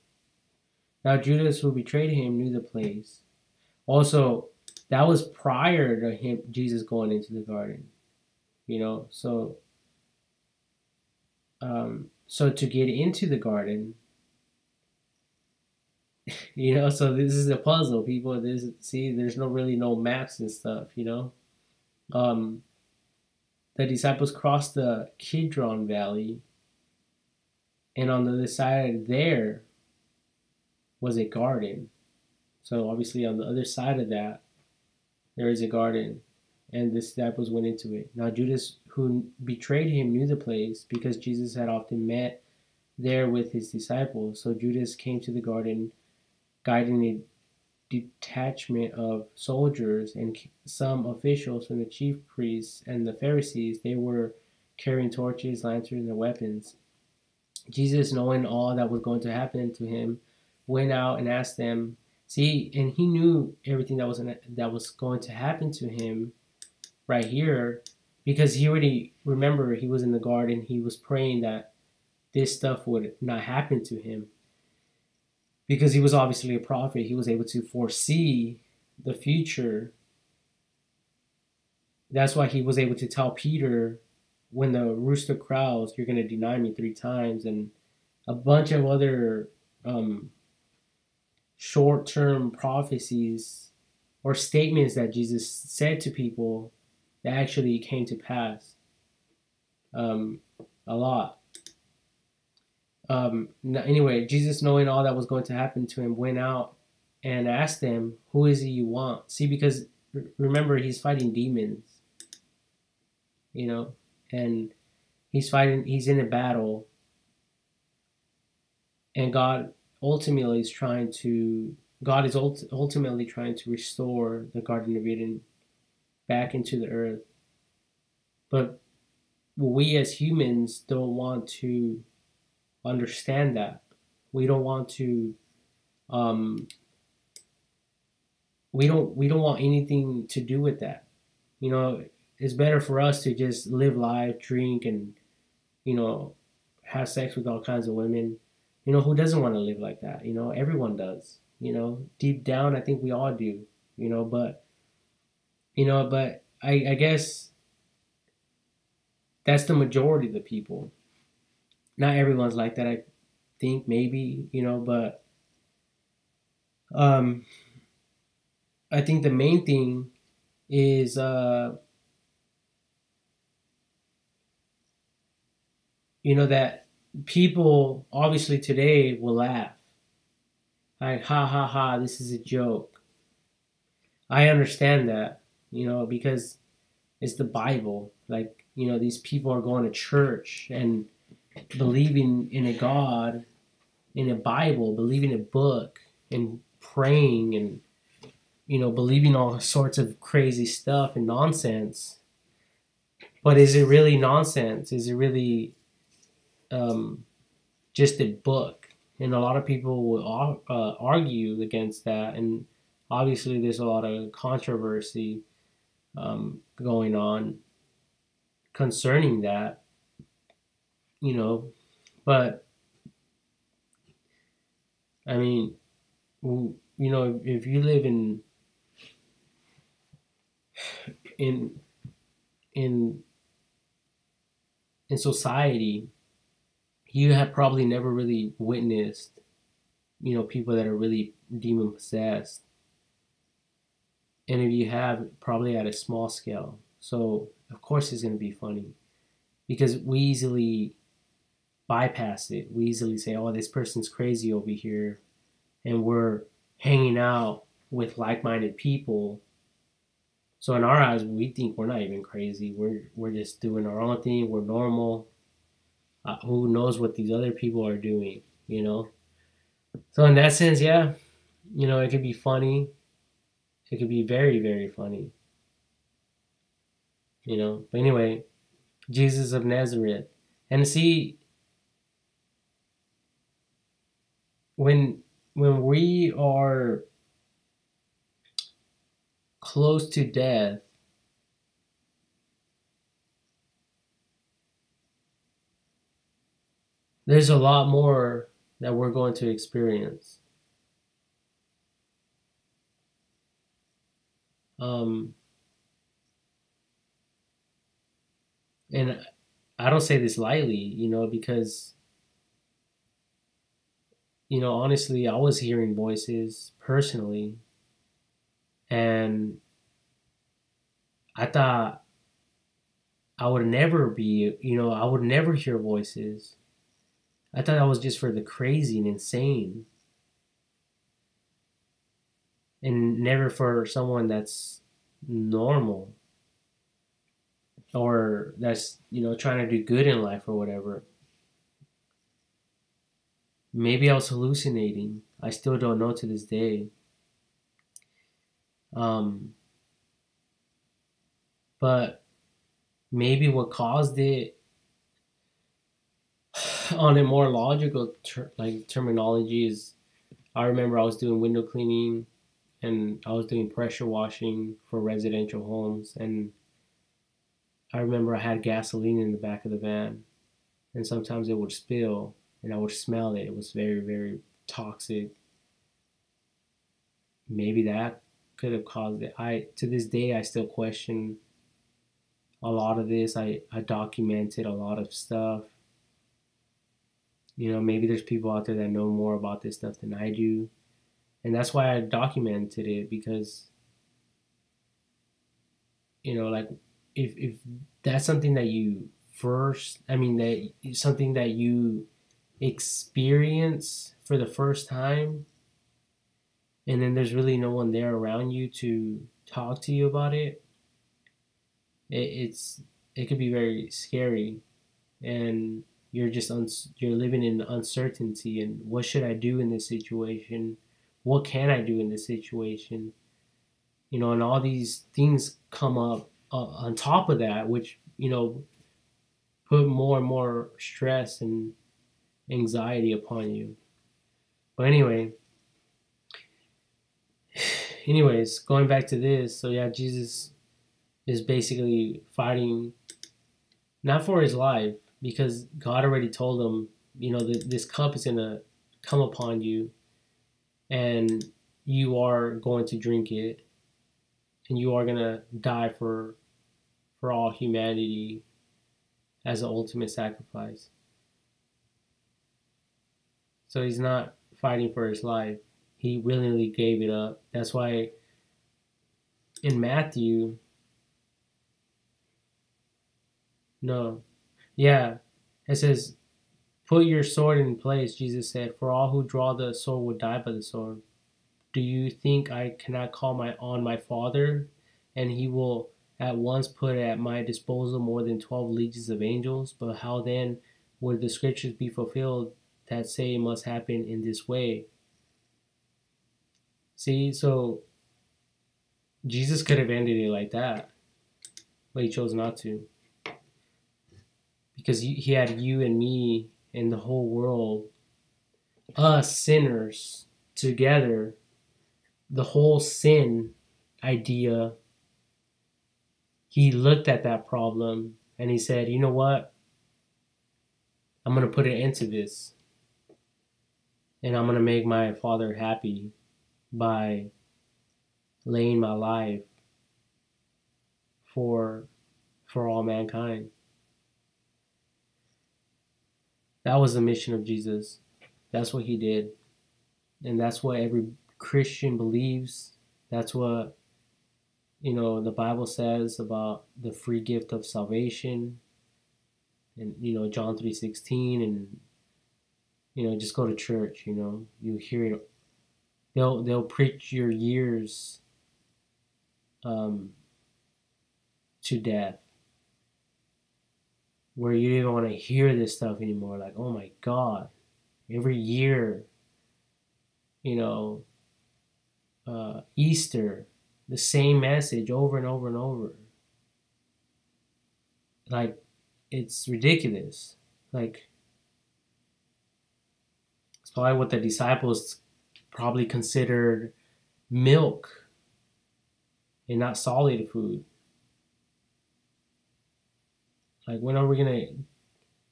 Now Judas, who betrayed him, knew the place. Also, that was prior to him Jesus going into the garden. You know, so um so to get into the garden you know, so this is a puzzle, people. This see there's no really no maps and stuff, you know. Um the disciples crossed the Kidron Valley, and on the other side there was a garden. So obviously on the other side of that there is a garden, and the disciples went into it. Now Judas, who betrayed him, knew the place because Jesus had often met there with his disciples. So Judas came to the garden, guiding a detachment of soldiers and some officials from the chief priests and the Pharisees. They were carrying torches, lanterns, and weapons. Jesus, knowing all that was going to happen to him, went out and asked them See, and he knew everything that was in, that was going to happen to him right here because he already remember he was in the garden. He was praying that this stuff would not happen to him because he was obviously a prophet. He was able to foresee the future. That's why he was able to tell Peter when the rooster crows, you're going to deny me three times, and a bunch of other um, short term prophecies or statements that Jesus said to people that actually came to pass um, a lot. Um, anyway, Jesus, knowing all that was going to happen to him, went out and asked them, Who is it you want? See, because remember, he's fighting demons, you know, and he's fighting, he's in a battle, and God ultimately is trying to God is ult- ultimately trying to restore the Garden of Eden back into the earth. But we as humans don't want to understand that. We don't want to um we don't we don't want anything to do with that. You know, it's better for us to just live life, drink and you know, have sex with all kinds of women. You know, who doesn't want to live like that? You know, everyone does. You know, deep down I think we all do, you know, but you know, but I I guess that's the majority of the people. Not everyone's like that, I think maybe, you know, but um I think the main thing is uh you know that people obviously today will laugh. Like ha ha ha this is a joke. I understand that you know because it's the bible. Like you know these people are going to church and believing in a god in a bible believing a book and praying and you know believing all sorts of crazy stuff and nonsense but is it really nonsense is it really um, just a book, and a lot of people will uh, argue against that. And obviously, there's a lot of controversy um, going on concerning that. You know, but I mean, you know, if you live in in in in society you have probably never really witnessed, you know, people that are really demon possessed. And if you have, probably at a small scale. So, of course, it's going to be funny because we easily bypass it. We easily say, oh, this person's crazy over here. And we're hanging out with like minded people. So, in our eyes, we think we're not even crazy. We're, we're just doing our own thing. We're normal uh, who knows what these other people are doing, you know? So in that sense, yeah, you know, it could be funny. It could be very, very funny. You know, but anyway, Jesus of Nazareth. And see, when when we are close to death there's a lot more that we're going to experience. Um, and I don't say this lightly, you know, because, you know, honestly, I was hearing voices personally, and I thought I would never be, you know, I would never hear voices I thought that was just for the crazy and insane. And never for someone that's normal or that's, you know, trying to do good in life or whatever. Maybe I was hallucinating. I still don't know to this day. Um, but maybe what caused it on a more logical ter- like terminology is I remember I was doing window cleaning and I was doing pressure washing for residential homes and I remember I had gasoline in the back of the van and sometimes it would spill and I would smell it. It was very, very toxic. Maybe that could have caused it. I to this day I still question a lot of this. I, I documented a lot of stuff you know, maybe there's people out there that know more about this stuff than I do. And that's why I documented it because you know, like if if that's something that you first I mean that something that you experience for the first time and then there's really no one there around you to talk to you about it, it it's it could be very scary and you're just uns- you're living in uncertainty and what should I do in this situation? What can I do in this situation? You know, and all these things come up uh, on top of that, which you know put more and more stress and anxiety upon you. But anyway, anyways, going back to this, so yeah, Jesus is basically fighting not for his life because God already told him, you know, th- this cup is going to come upon you and you are going to drink it and you are going to die for for all humanity as an ultimate sacrifice. So he's not fighting for his life. He willingly gave it up. That's why in Matthew no. Yeah. It says put your sword in place, Jesus said, for all who draw the sword will die by the sword. Do you think I cannot call my on my Father, and he will at once put at my disposal more than twelve legions of angels? But how then would the scriptures be fulfilled that say must happen in this way? See, so Jesus could have ended it like that, but he chose not to. Because he had you and me and the whole world, us sinners together the whole sin idea, he looked at that problem and he said, you know what? I'm going to put an end to this. And I'm going to make my father happy by laying my life for for all mankind. That was the mission of Jesus. That's what he did. And that's what every Christian believes. That's what you know the Bible says about the free gift of salvation. And you know John 3:16 and you know just go to church, you know. You hear it they'll they'll preach your years um to death where you don't want to hear this stuff anymore like oh my god every year you know uh, Easter, the same message over and over and over. Like, it's ridiculous. Like, probably what the disciples probably considered milk and not solid food. Like, when are we gonna,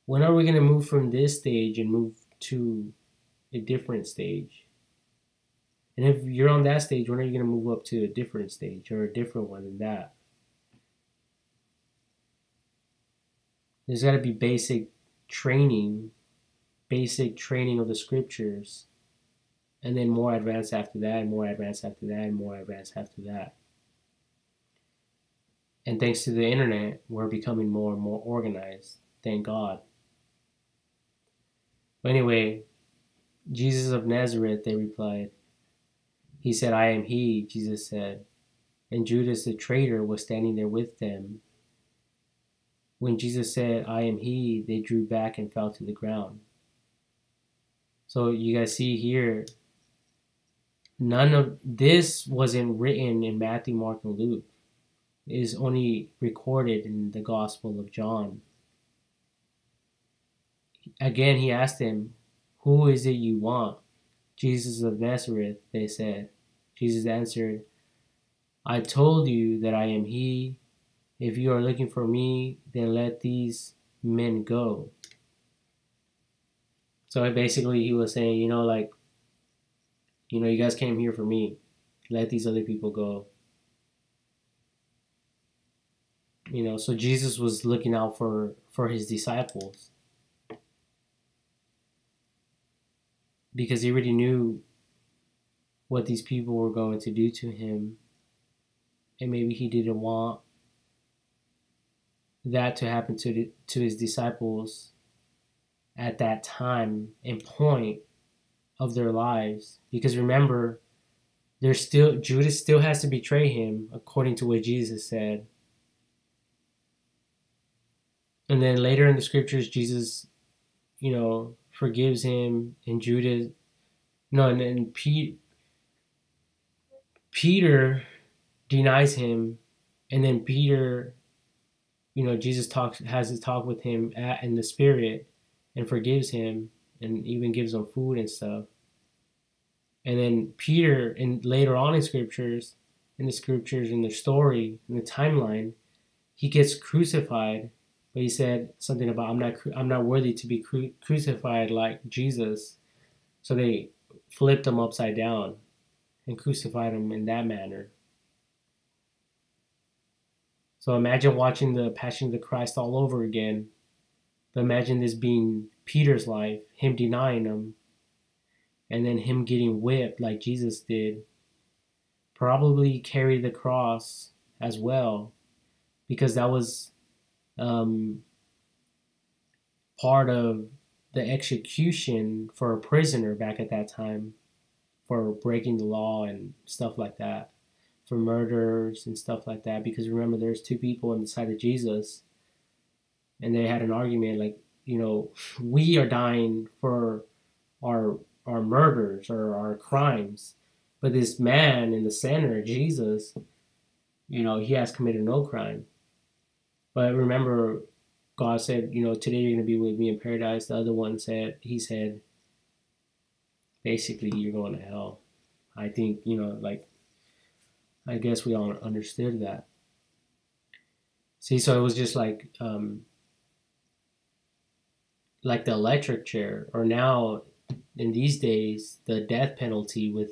when are we gonna move from this stage and move to a different stage? And if you're on that stage, when are you to move up to a different stage or a different one than that? There's got to be basic training, basic training of the scriptures, and then more advanced after that, and more advanced after that, and more advanced after that. And thanks to the internet, we're becoming more and more organized. Thank God. But anyway, Jesus of Nazareth, they replied, he said, I am he, Jesus said. And Judas the traitor was standing there with them. When Jesus said, I am he, they drew back and fell to the ground. So you guys see here, none of this wasn't written in Matthew, Mark, and Luke. It is only recorded in the Gospel of John. Again, he asked them, Who is it you want? Jesus of Nazareth, they said. Jesus answered, I told you that I am he. If you are looking for me, then let these men go. So basically, he was saying, you know, like, you know, you guys came here for me. Let these other people go. You know, so Jesus was looking out for for his disciples. because he already knew what these people were going to do to him. And maybe he didn't want that to happen to the, to his disciples at that time and point of their lives because remember there's still Judas still has to betray him according to what Jesus said. And then later in the scriptures Jesus you know forgives him, and Judas, no, and then Pete, Peter denies him, and then Peter, you know, Jesus talks has his talk with him at, in the spirit, and forgives him, and even gives him food and stuff. And then Peter, and later on in scriptures, in the scriptures, in the story, in the timeline, he gets crucified. But he said something about I'm not I'm not worthy to be cru- crucified like Jesus. So they flipped him upside down and crucified him in that manner. So imagine watching the Passion of the Christ all over again. But imagine this being Peter's life, him denying him, and then him getting whipped like Jesus did. Probably carry the cross as well, because that was um, part of the execution for a prisoner back at that time for breaking the law and stuff like that, for murders and stuff like that. Because remember, there's two people on the side of Jesus, and they had an argument like, you know, we are dying for our our murders or our crimes, but this man in the center, Jesus, you know, he has committed no crime. But remember, God said, you know, today you're going to be with me in paradise. The other one said, he said, basically, you're going to hell. I think, you know, like, I guess we all understood that. See, so it was just like, um, like the electric chair, or now in these days, the death penalty with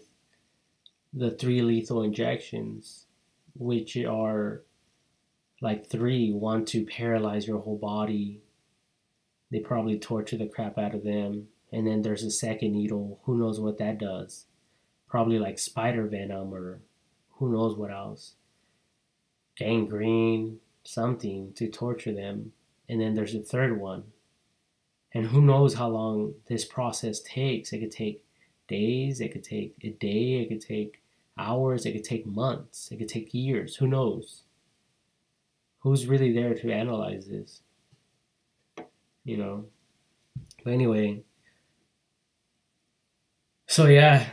the three lethal injections, which are like three want to paralyze your whole body. They probably torture the crap out of them. And then there's a second needle. Who knows what that does? Probably like spider venom or who knows what else. Gangrene, something to torture them. And then there's a third one. And who knows how long this process takes? It could take days, it could take a day, it could take hours, it could take months, it could take years. Who knows? who's really there to analyze this? You know. But anyway. So yeah.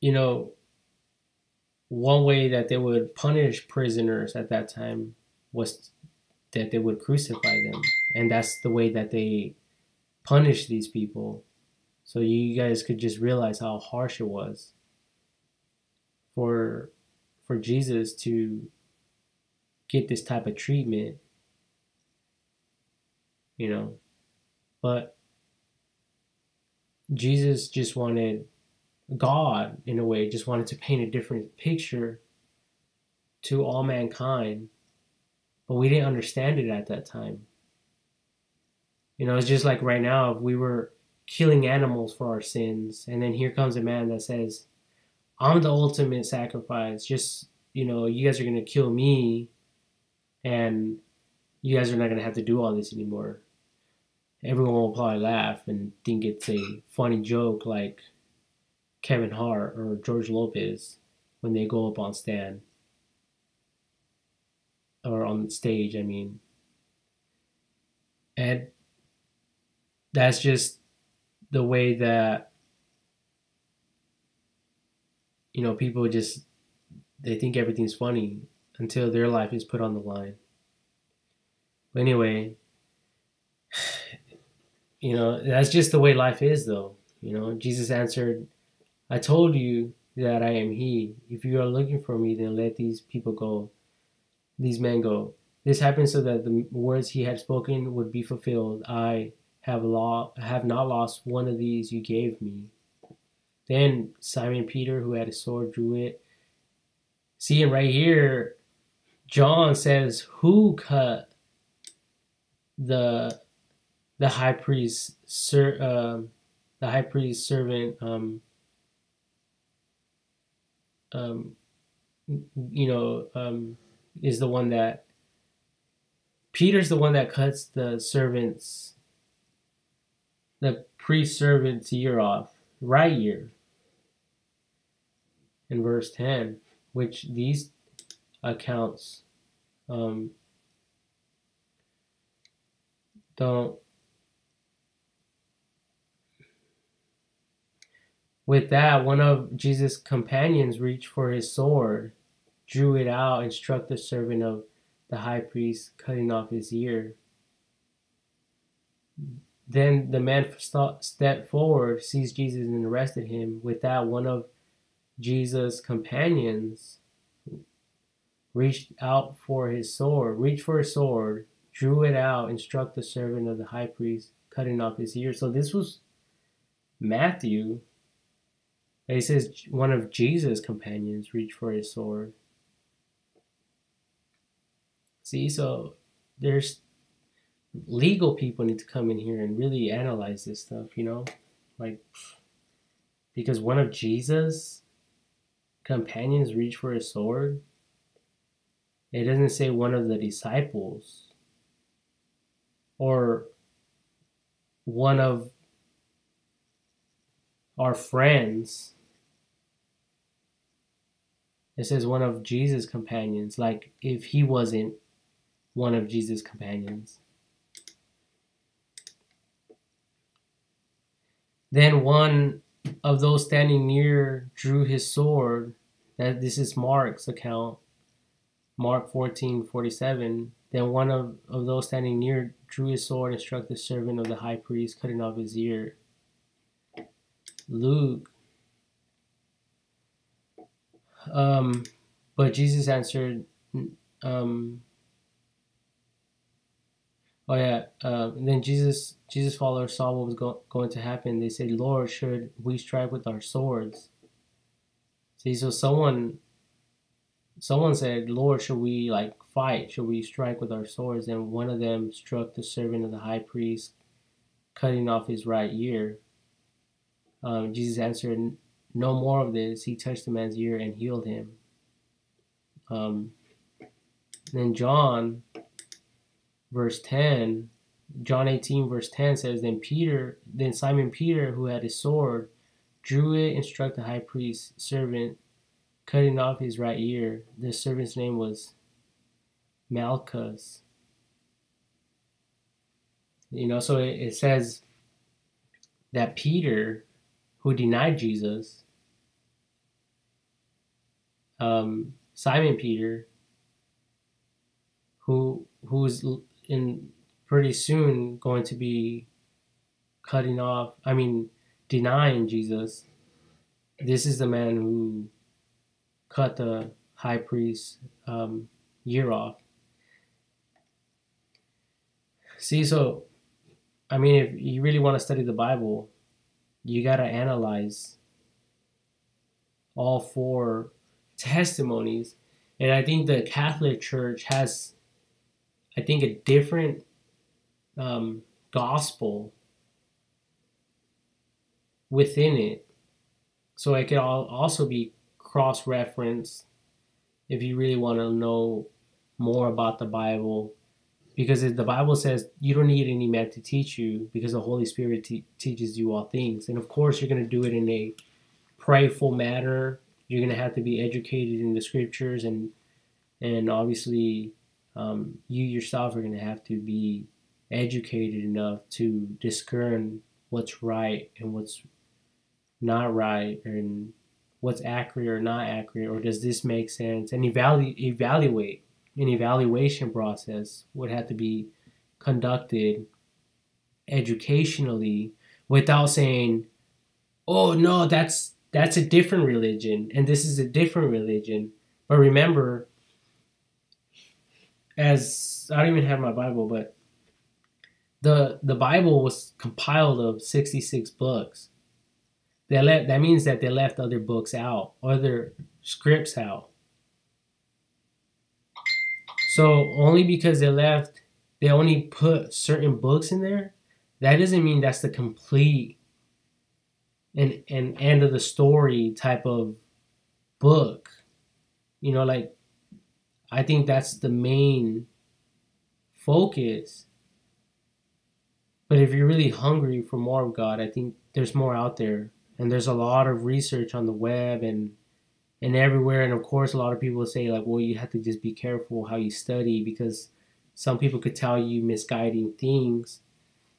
You know, one way that they would punish prisoners at that time was that they would crucify them. And that's the way that they punish these people. So you guys could just realize how harsh it was for for Jesus to get this type of treatment, you know. But Jesus just wanted, God, in a way, just wanted to paint a different picture to all mankind. But we didn't understand it at that time. You know, it's just like right now, if we were killing animals for our sins, and then here comes a man that says, I'm the ultimate sacrifice. Just, you know, you guys are going to kill me and you guys are not gonna have to do all this anymore. Everyone will probably laugh and think it's a funny joke, like Kevin Hart or George Lopez when they go up on stand or on stage. I mean, and that's just the way that you know people just they think everything's funny until their life is put on the line. But anyway, you know, that's just the way life is, though. You know, Jesus answered, I told you that I am He. If you are looking for me, then let these people go, these men go. This happened so that the words He had spoken would be fulfilled. I have law have not lost one of these you gave me. Then Simon Peter, who had a sword, drew it. Seeing right here, John says, "Who cut the the high priest, ser, uh, the high priest servant, um, um, you know, um, is the one that Peter's the one that cuts the servant's, the priest servant's ear off, right ear. In verse ten, which these accounts um, don't with that one of jesus companions reached for his sword drew it out and struck the servant of the high priest cutting off his ear then the man stepped forward, seized Jesus, and arrested him. With that, one of Jesus' companions reached out for his sword, reached for his sword, drew it out, and struck the servant of the high priest, cutting off his ear. So this was Matthew. He says one of Jesus' companions reached for his sword. See, so there's legal people need to come in here and really analyze this stuff, you know? Like, because one of Jesus' companions reached for his sword. It doesn't say one of the disciples or one of our friends. It says one of Jesus' companions, like if he wasn't one of Jesus' companions. Then one of those standing near drew his sword. That this is Mark's account. Mark 14, 47. Then one of, of those standing near drew his sword and struck the servant of the high priest, cutting off his ear. Luke. Um, but Jesus answered, um, Oh yeah. Uh, then Jesus, Jesus followers saw what was go- going to happen. They said, "Lord, should we strike with our swords?" See, so someone, someone said, "Lord, should we like fight? Should we strike with our swords?" And one of them struck the servant of the high priest, cutting off his right ear. Um, Jesus answered, "No more of this." He touched the man's ear and healed him. Um, then John verse 10, John 18, verse 10 says, Then Peter, then Simon Peter, who had a sword, drew it and struck the high priest's servant, cutting off his right ear. The servant's name was Malchus. You know, so it, it says that Peter, who denied Jesus, um, Simon Peter, who who's in pretty soon going to be cutting off, I mean, denying Jesus. This is the man who cut the high priest um, year off. See, so, I mean, if you really want to study the Bible, you got to analyze all four testimonies. And I think the Catholic Church has I think, a different um, gospel within it. So it could all also be cross referenced if you really want to know more about the Bible. Because the Bible says you don't need any man to teach you because the Holy Spirit teaches you all things. And of course, you're going to do it in a prayerful manner. You're going to have to be educated in the scriptures and and obviously um, you yourself are going to have to be educated enough to discern what's right and what's not right and what's accurate or not accurate or does this make sense? And evaluate evaluate. An evaluation process would have to be conducted educationally without saying oh no that's that's a different religion and this is a different religion. But remember as I don't even have my Bible, but the the Bible was compiled of 66 books. They let that means that they left other books out, other scripts out. So only because they left, they only put certain books in there. That doesn't mean that's the complete and and end of the story type of book. You know, like I think that's the main focus. But if you're really hungry for more of God, I think there's more out there. And there's a lot of research on the web and and everywhere. And of course, a lot of people say like, well, you have to just be careful how you study because some people could tell you misguiding things.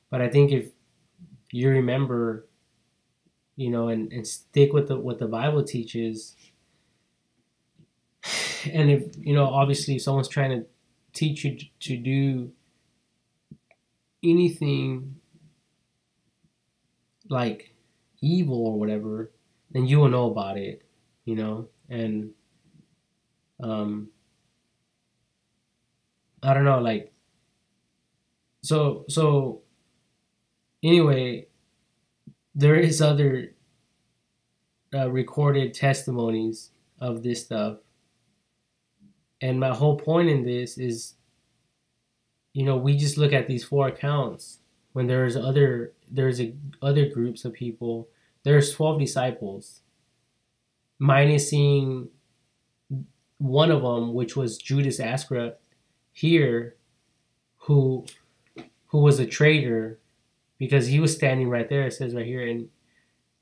But I think if you remember, you know, and, and stick with the, what the Bible teaches, and if you know obviously if someone's trying to teach you to do anything like evil or whatever, then you will know about it, you know? And um I don't know, like so so anyway, there is other uh, recorded testimonies of this stuff. And my whole point in this is you know, we just look at these four accounts when there's other there's a, other groups of people. There's 12 disciples. Minusing one of them, which was Judas Iscariot here, who who was a traitor because he was standing right there. It says right here, and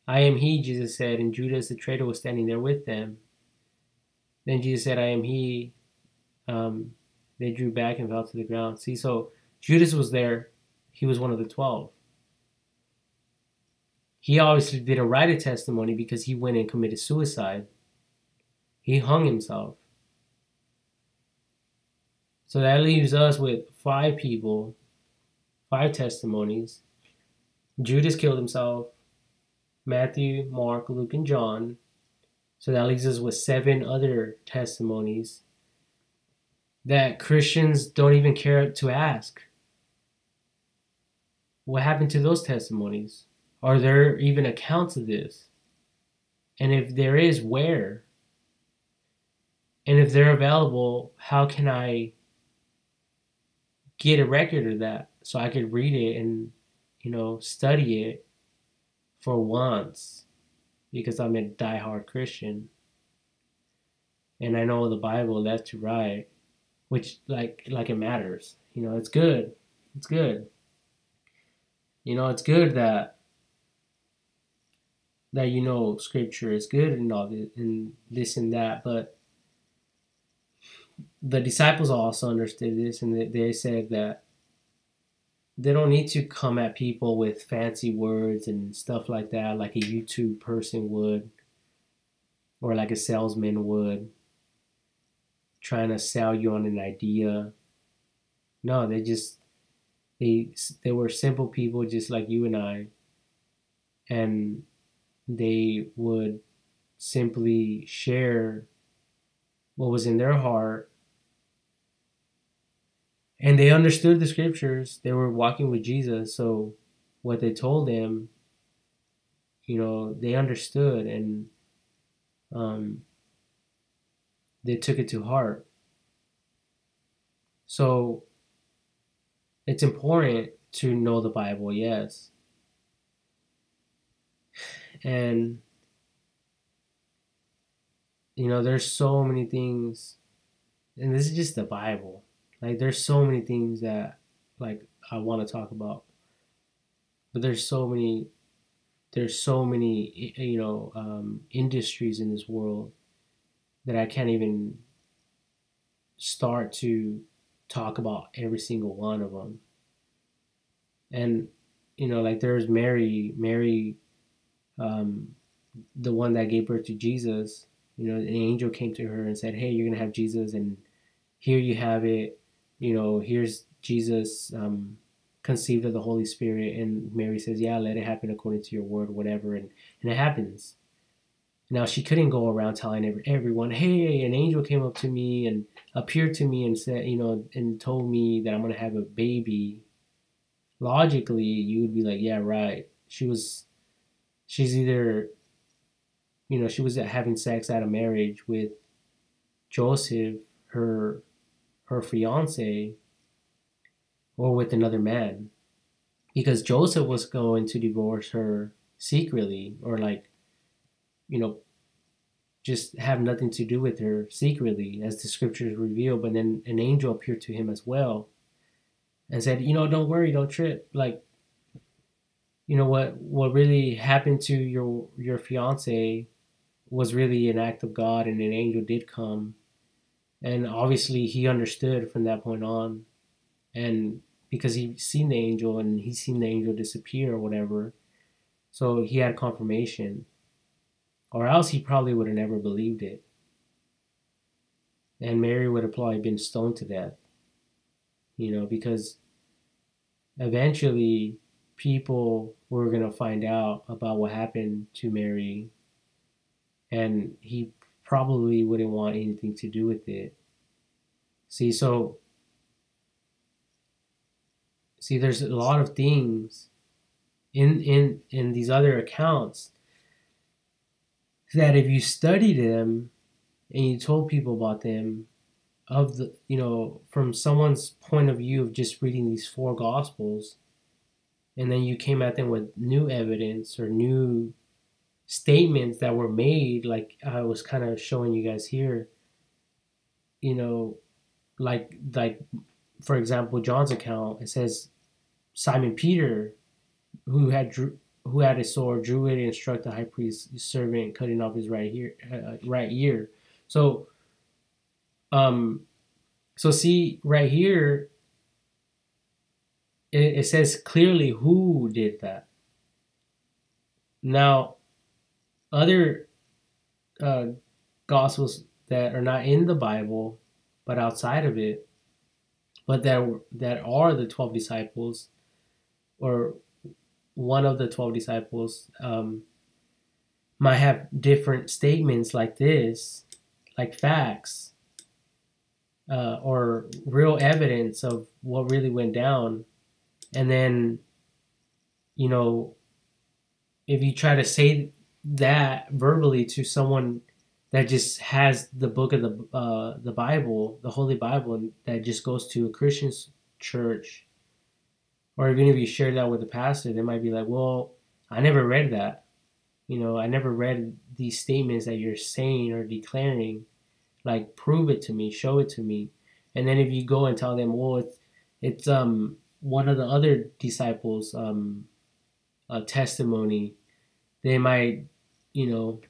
I am he, Jesus said, and Judas the traitor was standing there with them. Then Jesus said, I am he. Um, they drew back and fell to the ground. See, so Judas was there. He was one of the twelve. He obviously didn't write a testimony because he went and committed suicide. He hung himself. So that leaves us with five people, five testimonies. Judas killed himself. Matthew, Mark, Luke, and John. So that leaves us with seven other testimonies that Christians don't even care to ask. What happened to those testimonies? Are there even accounts of this? And if there is, where? And if they're available, how can I get a record of that so I could read it and, you know, study it for once because I'm a die-hard Christian and I know the Bible left to right which like like it matters. You know, it's good. It's good. You know, it's good that that you know scripture is good and all this and this and that, but the disciples also understood this and they, they said that they don't need to come at people with fancy words and stuff like that like a YouTube person would or like a salesman would trying to sell you on an idea. No, they just they they were simple people just like you and I. And they would simply share what was in their heart. And they understood the scriptures. They were walking with Jesus, so what they told them, you know, they understood and um they took it to heart. So it's important to know the Bible, yes. And you know, there's so many things and this is just the Bible. Like there's so many things that like I want to talk about. But there's so many there's so many you know um, industries in this world that I can't even start to talk about every single one of them. And you know, like there's Mary, Mary, um, the one that gave birth to Jesus. You know, an angel came to her and said, "Hey, you're gonna have Jesus, and here you have it. You know, here's Jesus." Um, conceived of the Holy Spirit, and Mary says, "Yeah, let it happen according to your word, whatever," and and it happens. Now she couldn't go around telling every, everyone, "Hey, an angel came up to me and appeared to me and said, you know, and told me that I'm gonna have a baby." Logically, you would be like, "Yeah, right." She was, she's either, you know, she was having sex out of marriage with Joseph, her, her fiance, or with another man, because Joseph was going to divorce her secretly or like you know, just have nothing to do with her secretly, as the scriptures reveal. But then an angel appeared to him as well and said, you know, don't worry, don't trip. Like, you know what what really happened to your your fiance was really an act of God and an angel did come. And obviously he understood from that point on. And because he seen the angel and he seen the angel disappear or whatever. So he had confirmation or else he probably would have never believed it. And Mary would have probably been stoned to death, you know, because eventually people we're gonna find out about what happened to Mary, and he probably wouldn't want anything to do with it. See, so see, there's a lot of things in in in these other accounts that if you study them and you told people about them of the you know from someone's point of view of just reading these four gospels and then you came at them with new evidence or new statements that were made like i was kind of showing you guys here you know like like for example john's account it says simon peter who had who had a sword drew it and struck the high priest's servant cutting off his right ear uh, right ear so um, so see right here, it, it says clearly who did that. Now, other uh, gospels that are not in the Bible, but outside of it, but that that are the twelve disciples, or one of the twelve disciples, um, might have different statements like this like facts uh, or real evidence of what really went down. And then you know if you try to say that verbally to someone that just has the book of the uh, the Bible, the Holy Bible, that just goes to a Christian church, or even if you share that with a pastor, they might be like, "Well, I never read that. You know, I never read these statements that you're saying or declaring." Like, prove it to me, show it to me. And then if you go and tell them, well, it's, it's um one of the other disciples' um uh, testimony, they might, you know,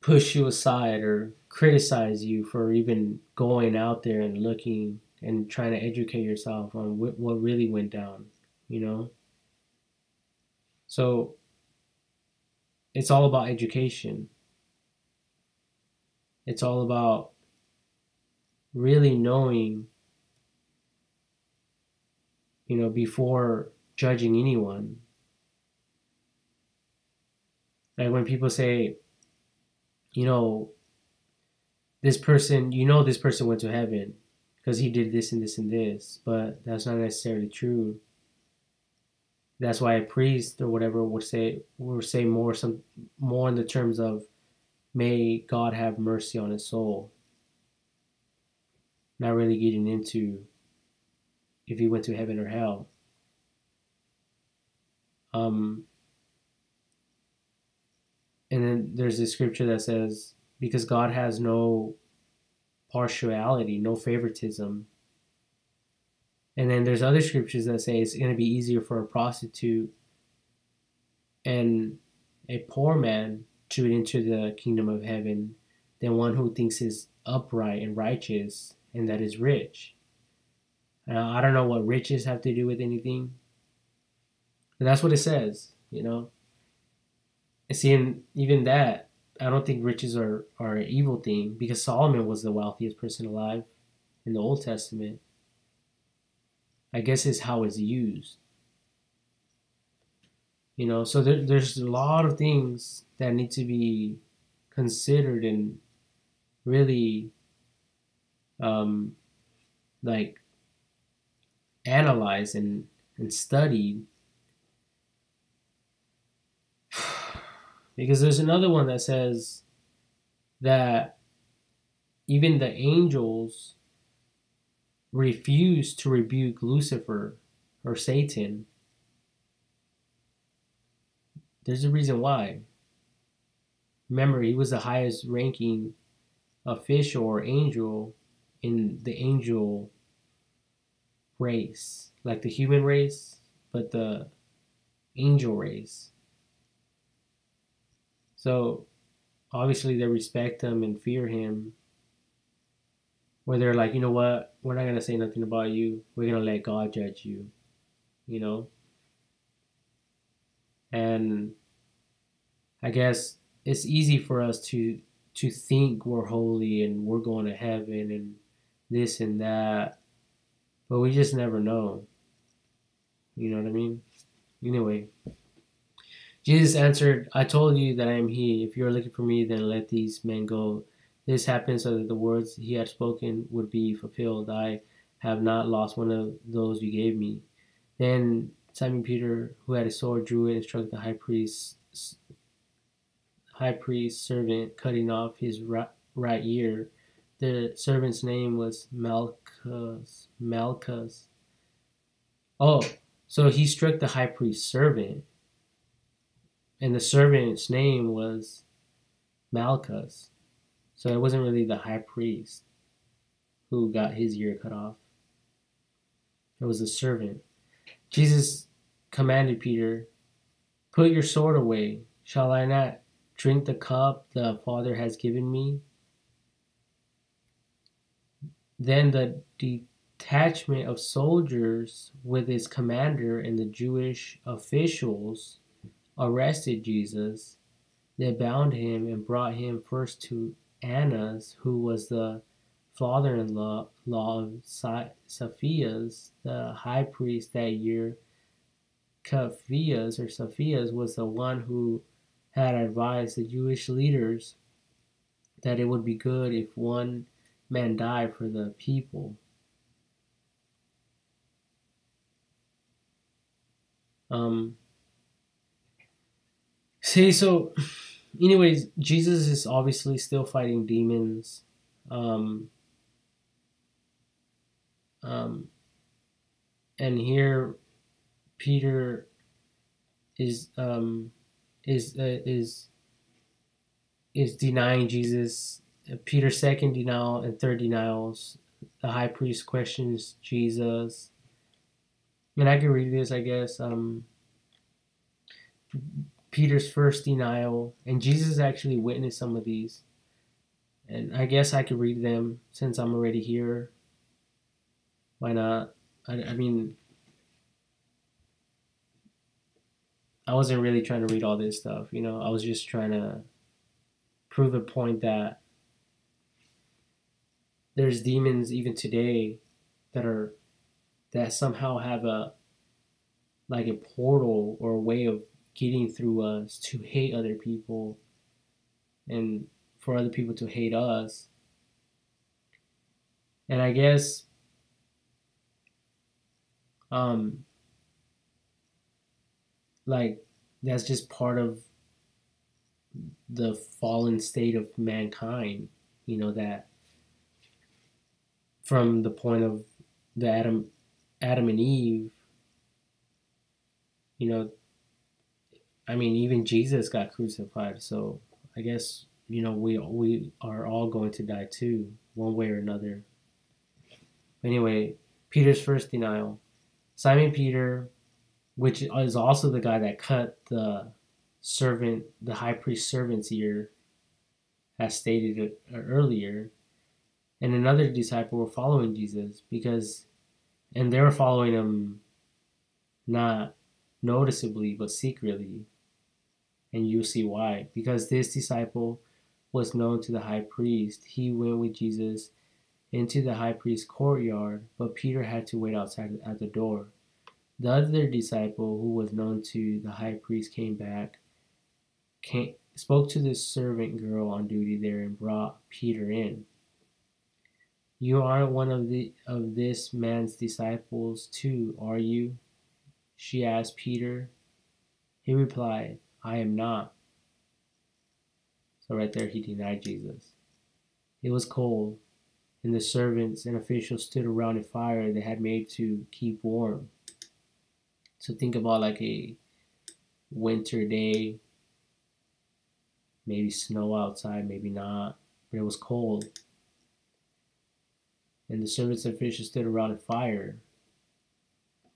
push you aside or criticize you for even going out there and looking and trying to educate yourself on what, what really went down, you know? So it's all about education. It's all about really knowing, you know, before judging anyone. Like when people say, you know, this person, you know, this person went to heaven because he did this and this and this, but that's not necessarily true. That's why a priest or whatever would say would say more some more in the terms of may God have mercy on his soul. Not really getting into if he went to heaven or hell. Um, and then there's this scripture that says, because God has no partiality, no favoritism. And then there's other scriptures that say it's going to be easier for a prostitute and a poor man to enter the kingdom of heaven than one who thinks is upright and righteous and that is rich. Now, I don't know what riches have to do with anything, but that's what it says, you know. And seeing even that, I don't think riches are, are an evil thing because Solomon was the wealthiest person alive in the Old Testament. I guess is how it's used. You know, so there, there's a lot of things that need to be considered and really um, like analyzed and, and studied. Because there's another one that says that even the angels refuse to rebuke Lucifer or Satan there's a reason why. Remember, he was the highest ranking official or angel in the angel race, like the human race, but the angel race. So obviously they respect him and fear him. Where they're like, you know what, we're not gonna say nothing about you. We're gonna let God judge you. You know? and I guess it's easy for us to to think we're holy and we're going to heaven and this and that, but we just never know. You know what I mean? Anyway, Jesus answered, I told you that I am he. If you are looking for me, then let these men go. This happened so that the words he had spoken would be fulfilled. I have not lost one of those you gave me. Then Simon Peter, who had a sword, drew it and struck the high priest high priest servant, cutting off his right, right ear. The servant's name was Malchus. Malchus. Oh, so he struck the high priest's servant, and the servant's name was Malchus. So it wasn't really the high priest who got his ear cut off. It was the servant. Jesus commanded Peter, Put your sword away. Shall I not drink the cup the Father has given me? Then the detachment of soldiers with its commander and the Jewish officials arrested Jesus. They bound him and brought him first to Annas, who was the father in law of Saphias, the high priest that year. Caphias or Saphias was the one who had advised the Jewish leaders that it would be good if one man died for the people. Um, see, so, anyways, Jesus is obviously still fighting demons. Um, um, and here, Peter is um, is uh, is is denying Jesus. Peter's second denial and third denials. The high priest questions Jesus. And I can read this, I guess. Um, Peter's first denial, and Jesus actually witnessed some of these. And I guess I could read them since I'm already here. Why not? I, I mean, I wasn't really trying to read all this stuff, you know. I was just trying to prove a point that there's demons even today that are that somehow have a like a portal or a way of getting through us to hate other people and for other people to hate us. And I guess um like that's just part of the fallen state of mankind you know that from the point of the adam adam and eve you know i mean even jesus got crucified so i guess you know we we are all going to die too one way or another anyway peter's first denial simon peter which is also the guy that cut the servant, the high priest servant's ear, as stated earlier. And another disciple were following Jesus because, and they were following him not noticeably but secretly. And you'll see why. Because this disciple was known to the high priest. He went with Jesus into the high priest's courtyard, but Peter had to wait outside at the door. The other disciple, who was known to the high priest, came back, came, spoke to the servant girl on duty there, and brought Peter in. You aren't one of the of this man's disciples too, are you? She asked Peter. He replied, I am not. So right there he denied Jesus. It was cold, and the servants and officials stood around a fire they had made to keep warm. So think about like a winter day, maybe snow outside, maybe not, but it was cold. And the servants and officials stood around a fire,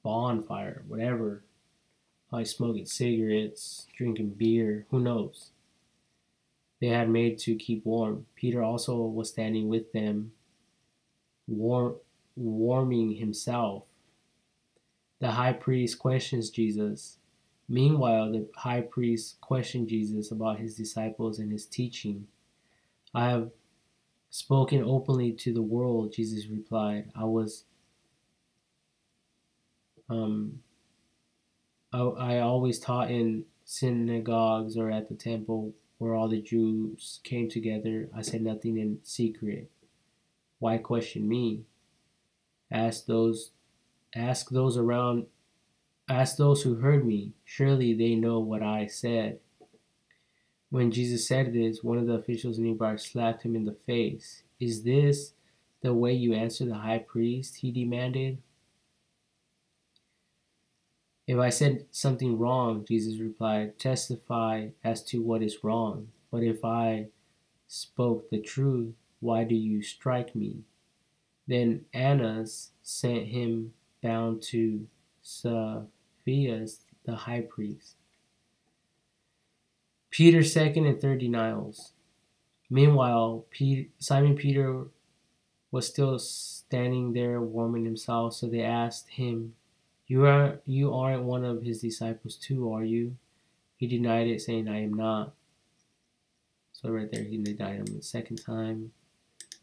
bonfire, whatever. Probably smoking cigarettes, drinking beer, who knows? They had made to keep warm. Peter also was standing with them, war- warming himself the high priest questions Jesus. Meanwhile, the high priest questioned Jesus about his disciples and his teaching. I have spoken openly to the world, Jesus replied. I was um I, I always taught in synagogues or at the temple where all the Jews came together. I said nothing in secret. Why question me? Ask those ask those around ask those who heard me. Surely they know what I said. When Jesus said this, one of the officials nearby slapped him in the face. Is this the way you answer the high priest? he demanded. If I said something wrong, Jesus replied, testify as to what is wrong. But if I spoke the truth, why do you strike me? Then Annas sent him bound to Caiaphas, the high priest. Peter's second and third denials. Meanwhile, Simon Peter was still standing there warming himself, so they asked him, you are you aren't one of his disciples too, are you? He denied it, saying, I am not. So right there he denied him the second time.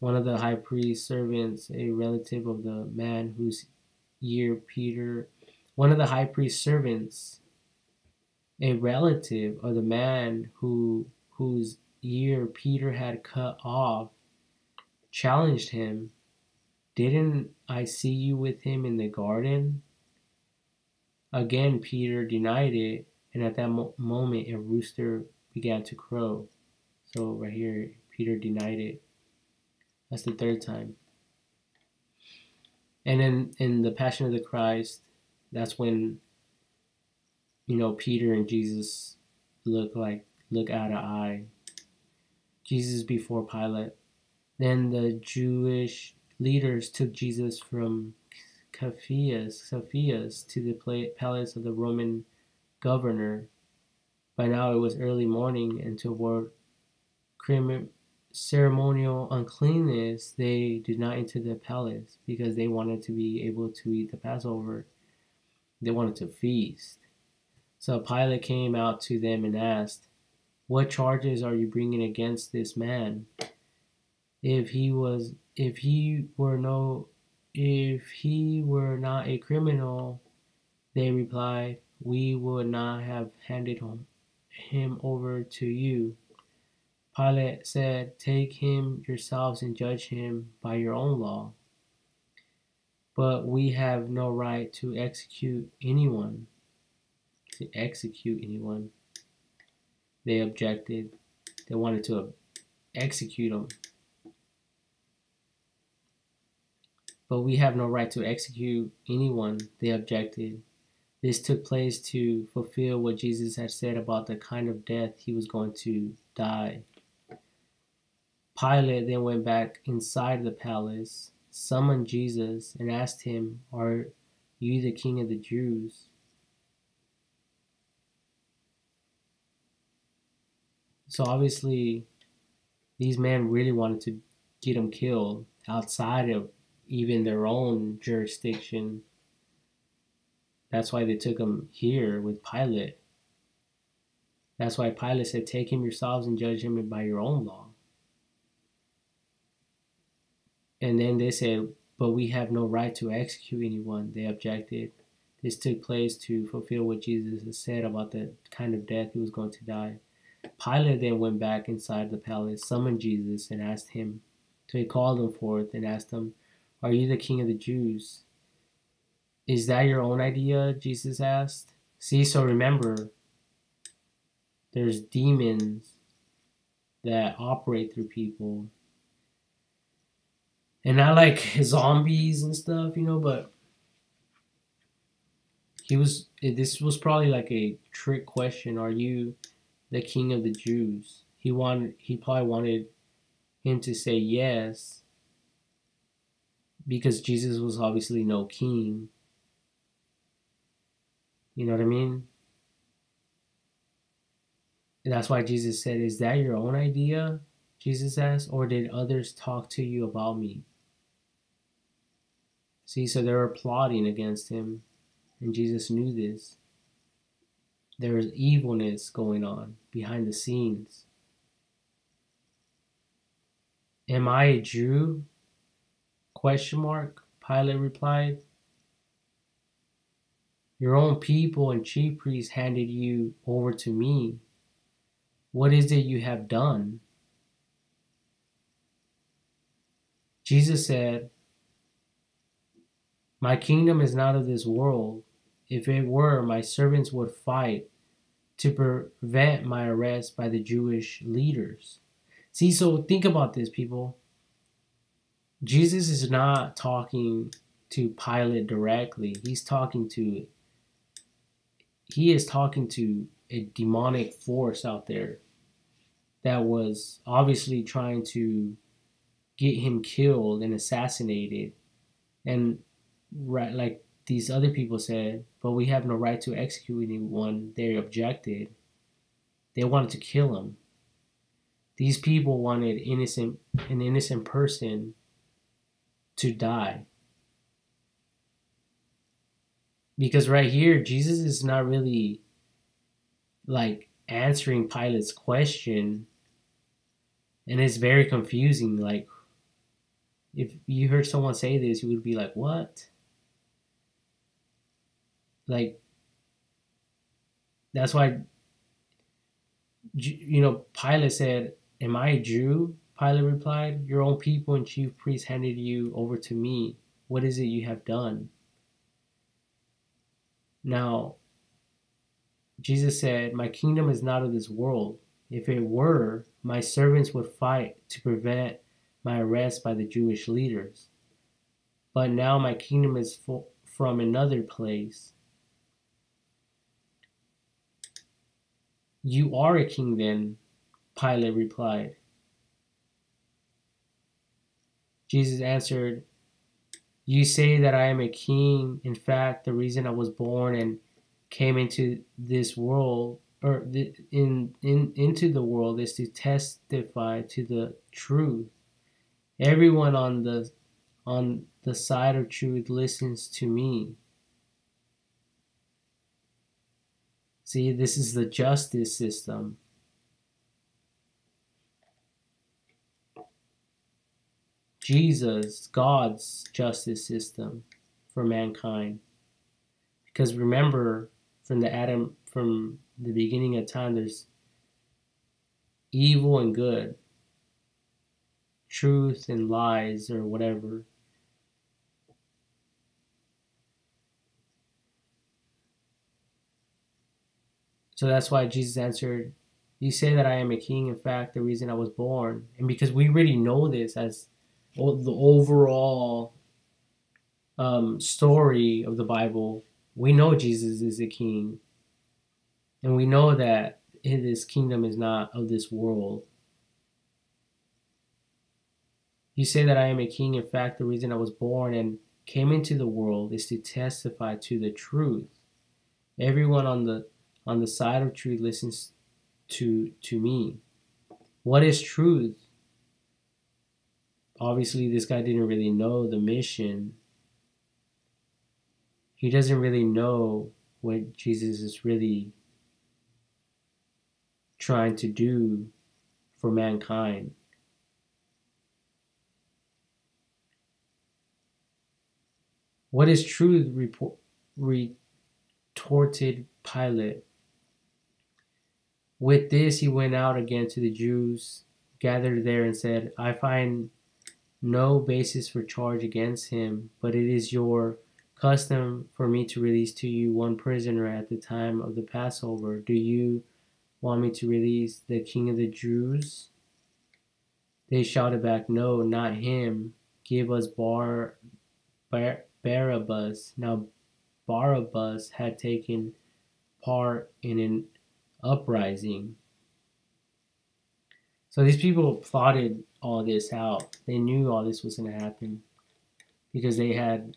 One of the high priest's servants, a relative of the man whose ear Peter one of the high priest's servants, a relative of the man who whose ear Peter had cut off, challenged him, Didn't I see you with him in the garden? Again, Peter denied it, and at that mo- moment, a rooster began to crow. So, right here, Peter denied it. That's the third time. And then in the Passion of the Christ, that's when, you know, Peter and Jesus look like, look out of eye. Jesus before Pilate. Then the Jewish leaders took Jesus from Caiaphas, Caiaphas to the palace of the Roman governor. By now it was early morning, and to avoid ceremonial uncleanness, they did not enter the palace because they wanted to be able to eat the Passover. They wanted to feast. So Pilate came out to them and asked, What charges are you bringing against this man? If he was if he were no if he were not a criminal, they replied, we would not have handed him, him over to you. Pilate said, Take him yourselves and judge him by your own law. But we have no right to execute anyone. To execute anyone. They objected. They wanted to execute him. But we have no right to execute anyone, they objected. This took place to fulfill what Jesus had said about the kind of death he was going to die. Pilate then went back inside the palace, summoned Jesus, and asked him, Are you the king of the Jews? So obviously, these men really wanted to get him killed outside of even their own jurisdiction. That's why they took him here with Pilate. That's why Pilate said, Take him yourselves and judge him by your own law. And then they said, But we have no right to execute anyone. They objected. This took place to fulfill what Jesus had said about the kind of death he was going to die. Pilate then went back inside the palace, summoned Jesus, and asked him. So he called him forth and asked him, are you the king of the Jews? Is that your own idea? Jesus asked. See, so remember, there's demons that operate through people. And not like zombies and stuff, you know, but he was, this was probably like a trick question. Are you the king of the Jews? He wanted, he probably wanted him to say yes because Jesus was obviously no king. You know what I mean? And that's why Jesus said, Is that your own idea? Jesus asked, or did others talk to you about me? See, so they were plotting against him, and Jesus knew this. There was evilness going on behind the scenes. Am I a Jew? Question mark, Pilate replied. Your own people and chief priests handed you over to me. What is it you have done? Jesus said, My kingdom is not of this world. If it were, my servants would fight to prevent my arrest by the Jewish leaders. See, so think about this, people. Jesus is not talking to Pilate directly. He's talking to he is talking to a demonic force out there that was obviously trying to get him killed and assassinated. And right like these other people said but we have no right to execute anyone. They objected. They wanted to kill him. These people wanted innocent an innocent person to die. Because right here jesus is not really like answering pilate's question. And it's very confusing like if you heard someone say this you would be like what? Like that's why you know pilate said am i a jew pilate replied your own people and chief priests handed you over to me. What is it you have done? Now jesus said my kingdom is not of this world. If it were my servants would fight to prevent my arrest by the jewish leaders. But now my kingdom is from another place. You are a king then, Pilate replied. Jesus answered, You say that I am a king. In fact, the reason I was born and came into this world or in, in into the world is to testify to the truth. Everyone on the on the side of truth listens to me. See, this is the justice system. Jesus, God's justice system for mankind. Because remember, from the Adam, from the beginning of time, there's evil and good, truth and lies, or whatever. So that's why Jesus answered, You say that I am a king, in fact, the reason I was born. And because we really know this as the overall um, story of the Bible, we know Jesus is a king. And we know that his kingdom is not of this world. You say that I am a king. In fact, the reason I was born and came into the world is to testify to the truth. Everyone on the on the side of truth listens to to me. What is truth? Obviously, this guy didn't really know the mission. He doesn't really know what Jesus is really trying to do for mankind. What is truth? Report, retorted Pilate. With this, he went out again to the Jews gathered there and said, I find no basis for charge against him, but it is your custom for me to release to you one prisoner at the time of the Passover. Do you want me to release the king of the Jews? They shouted back, No, not him. Give us Bar, Bar Barabbas. Now, Barabbas had taken part in an uprising. So these people plotted all this out. They knew all this was going to happen because they had,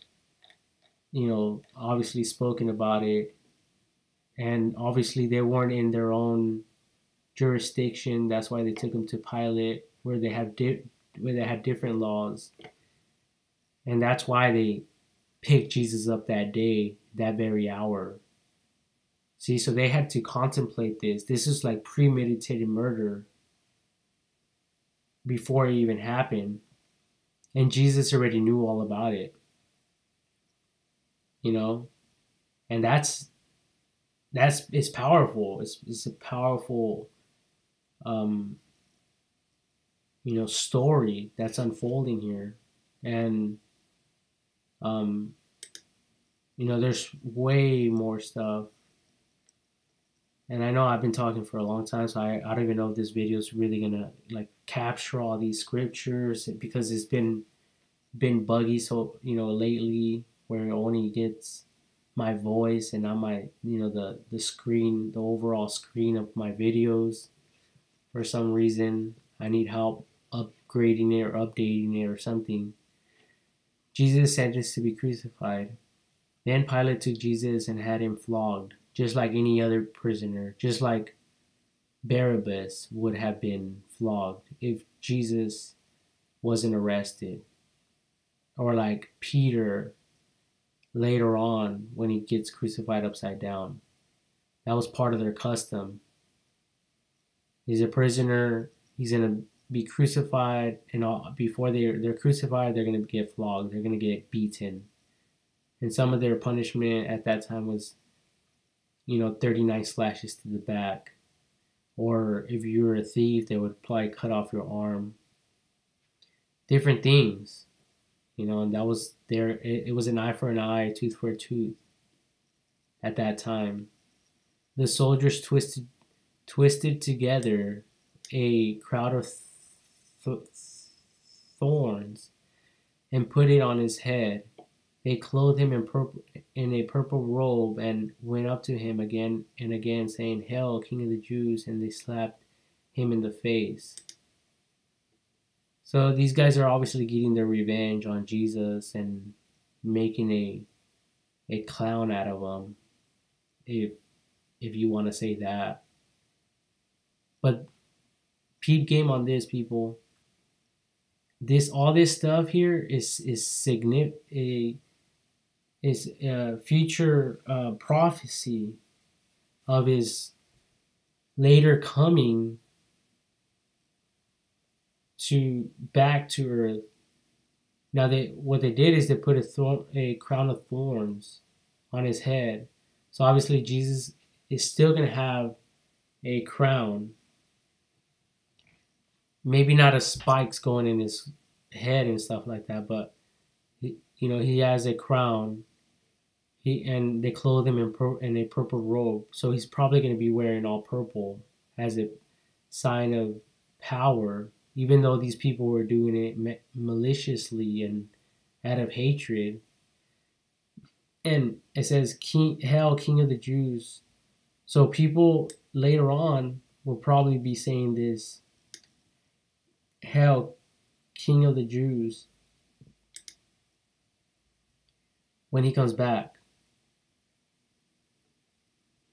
you know, obviously spoken about it. And obviously they weren't in their own jurisdiction. That's why they took them to Pilate, where they have di- where they had different laws. And that's why they picked Jesus up that day, that very hour, See, so they had to contemplate this. This is like premeditated murder before it even happened. And Jesus already knew all about it. You know? and that's that's it's powerful. It's it's a powerful, um, you know, story that's unfolding here, and um, you know, there's way more stuff. And I know I've been talking for a long time, so I, I don't even know if this video is really gonna like capture all these scriptures because it's been been buggy so you know lately where it only gets my voice and not my you know the the screen the overall screen of my videos. For some reason i need help upgrading it or updating it or something. Jesus sentenced to be crucified. Then pilate took jesus and had him flogged just like any other prisoner just like barabbas would have been flogged if jesus wasn't arrested or like peter later on when he gets crucified upside down. That was part of their custom. He's a prisoner. He's gonna be crucified, and all, before they they're crucified, they're gonna get flogged. They're gonna get beaten, and some of their punishment at that time was, you know, thirty nine slashes to the back, or if you were a thief, they would probably cut off your arm. Different things you know, and that was there. It, it was an eye for an eye, tooth for a tooth. At that time, the soldiers twisted, twisted together a crowd of th- thorns, and put it on his head. They clothed him in purple, in a purple robe, and went up to him again and again, saying, "Hail, King of the Jews!" And they slapped him in the face. So these guys are obviously getting their revenge on Jesus and making a a clown out of him, if if you want to say that. But peep game on this, people. This all this stuff here is is significant. Eh, Is a future uh, prophecy of his later coming to back to earth. Now they what they did is they put a thorn, a crown of thorns on his head. So obviously Jesus is still going to have a crown. Maybe not a spikes going in his head and stuff like that, but he, you know he has a crown. He and they clothe him in, pur- in a purple robe, so he's probably going to be wearing all purple as a sign of power even though these people were doing it maliciously and out of hatred. And it says, King, Hail, King of the Jews. So people later on will probably be saying this Hail, King of the Jews, when he comes back.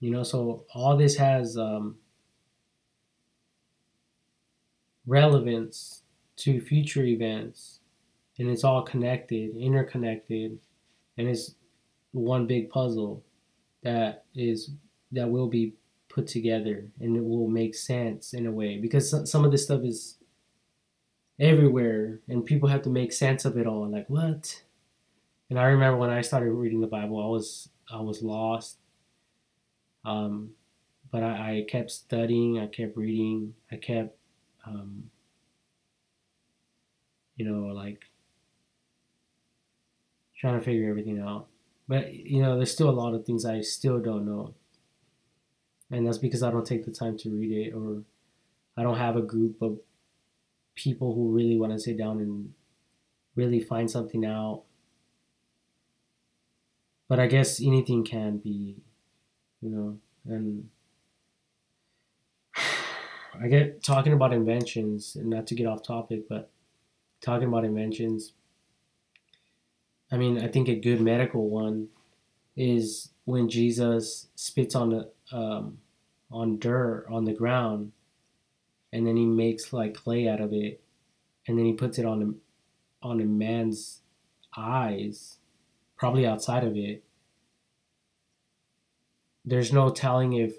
You know, so all this has um, relevance to future events and it's all connected, interconnected, and it's one big puzzle that is that will be put together and it will make sense in a way because some of this stuff is everywhere and people have to make sense of it all like what? And i remember when i started reading the bible i was i was lost um, but I, I kept studying i kept reading i kept um, you know, like trying to figure everything out. But you know, there's still a lot of things I still don't know, and that's because I don't take the time to read it, or I don't have a group of people who really want to sit down and really find something out. But I guess anything can be, you know, and I get talking about inventions, and not to get off topic, but talking about inventions. I mean, I think a good medical one is when Jesus spits on the um, on dirt on the ground, and then he makes like clay out of it, and then he puts it on a on a man's eyes, probably outside of it. There's no telling if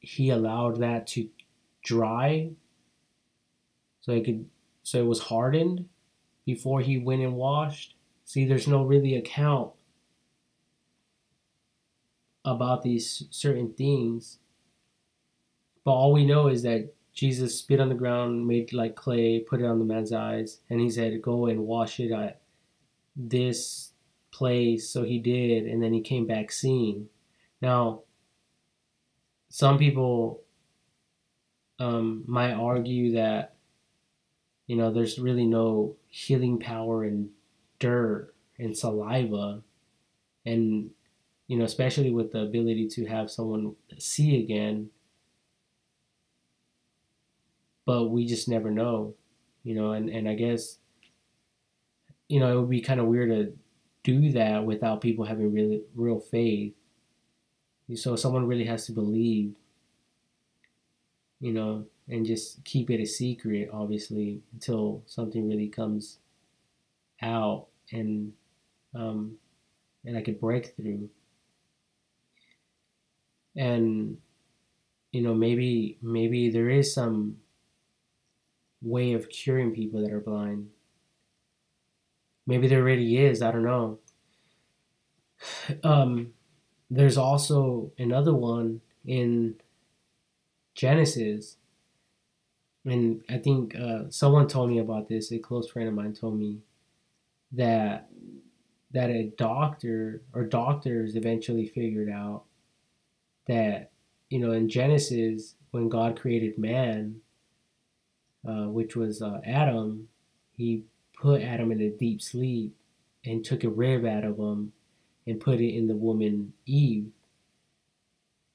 he allowed that to dry so it could so it was hardened before he went and washed see there's no really account about these certain things. But all we know is that Jesus spit on the ground, made like clay, put it on the man's eyes, and he said, Go and wash it at this place. So he did, and then he came back seeing. Now, some people um, might argue that, you know, there's really no healing power in dirt and saliva, and, you know, especially with the ability to have someone see again but we just never know, you know. And and I guess, you know, it would be kind of weird to do that without people having really real faith. So someone really has to believe, you know, and just keep it a secret, obviously, until something really comes out and um, and like a breakthrough. And you know, maybe maybe there is some way of curing people that are blind. Maybe there really is, I don't know. Um, there's also another one in Genesis. And I think uh, someone told me about this. A close friend of mine told me that that a doctor or doctors eventually figured out that you know in Genesis when God created man, uh, which was uh, Adam, he put Adam in a deep sleep and took a rib out of him and put it in the woman Eve,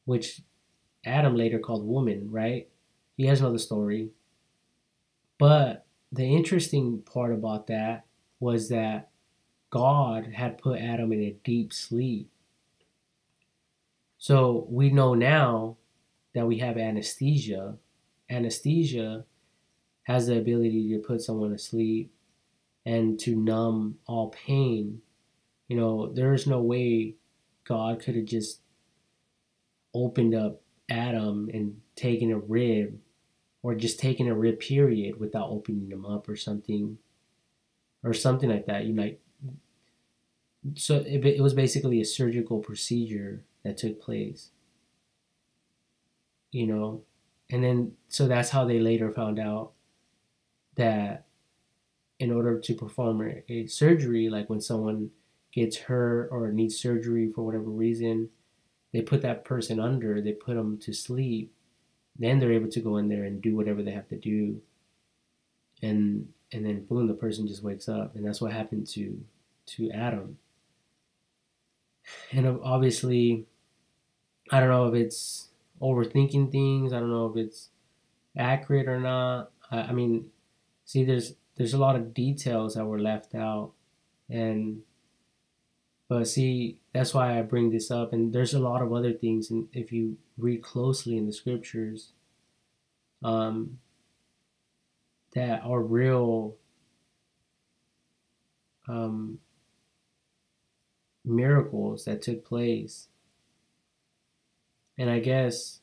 which Adam later called woman, right? He has another story. But the interesting part about that was that God had put Adam in a deep sleep. So we know now that we have anesthesia. Anesthesia has the ability to put someone to sleep and to numb all pain. You know, there's no way God could have just opened up Adam and taken a rib or just taken a rib period without opening them up or something or something like that. You might so it, it was basically a surgical procedure that took place. You know, and then so that's how they later found out that in order to perform a surgery, like when someone gets hurt or needs surgery for whatever reason, they put that person under, they put them to sleep, then they're able to go in there and do whatever they have to do. And and then boom, the person just wakes up, and that's what happened to to Adam. And obviously, I don't know if it's overthinking things. I don't know if it's accurate or not. I, I mean, see there's there's a lot of details that were left out and but see that's why i bring this up and there's a lot of other things and if you read closely in the scriptures um that are real um miracles that took place. And i guess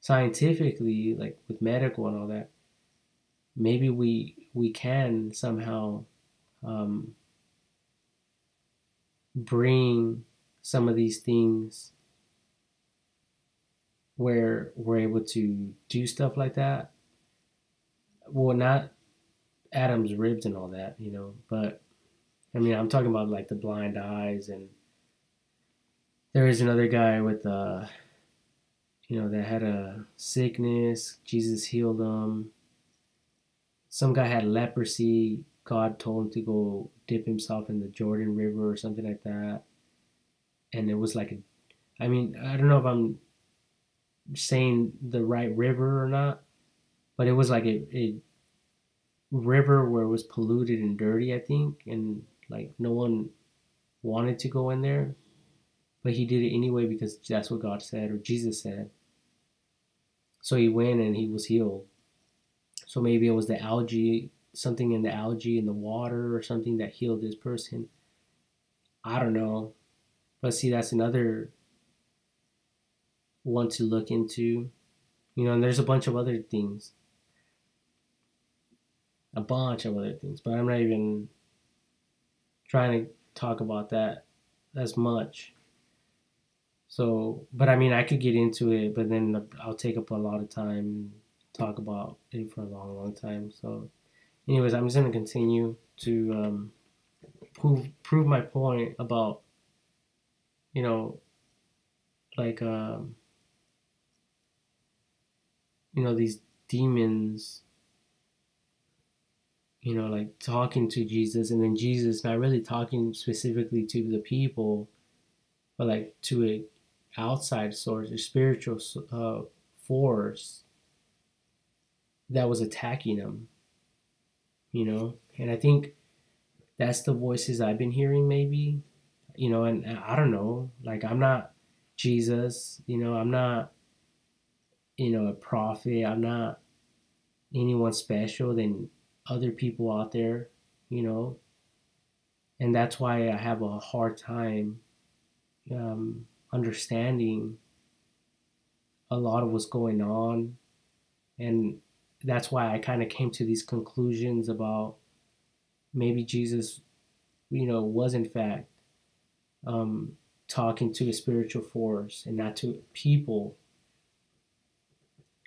scientifically like with medical and all that maybe we we can somehow um, bring some of these things where we're able to do stuff like that. Well, not Adam's ribs and all that, you know, but I mean, I'm talking about like the blind eyes and there is another guy with uh you know that had a sickness jesus healed him some guy had leprosy. God told him to go dip himself in the Jordan River or something like that. And it was like, a, I mean, I don't know if I'm saying the right river or not, but it was like a, a river where it was polluted and dirty, I think, and like no one wanted to go in there, but he did it anyway because that's what God said or Jesus said. So he went and he was healed. So maybe it was the algae, something in the algae in the water or something that healed this person. I don't know. But see, that's another one to look into. You know, and there's a bunch of other things. A bunch of other things. But I'm not even trying to talk about that as much. So, but I mean, I could get into it, but then I'll take up a lot of time, talk about it for a long, long time. So, anyways, I'm just gonna continue to um, prove prove my point about, you know, like um, you know these demons you know, like talking to Jesus, and then Jesus not really talking specifically to the people, but like to a outside source, a spiritual uh, force that was attacking him. You know, and I think that's the voices I've been hearing, maybe. You know, and I don't know, like I'm not Jesus. You know, I'm not, you know, a prophet. I'm not anyone special. than other people out there, you know, and that's why I have a hard time um, understanding a lot of what's going on, and that's why I kind of came to these conclusions about maybe Jesus, you know, was in fact um, talking to a spiritual force and not to people,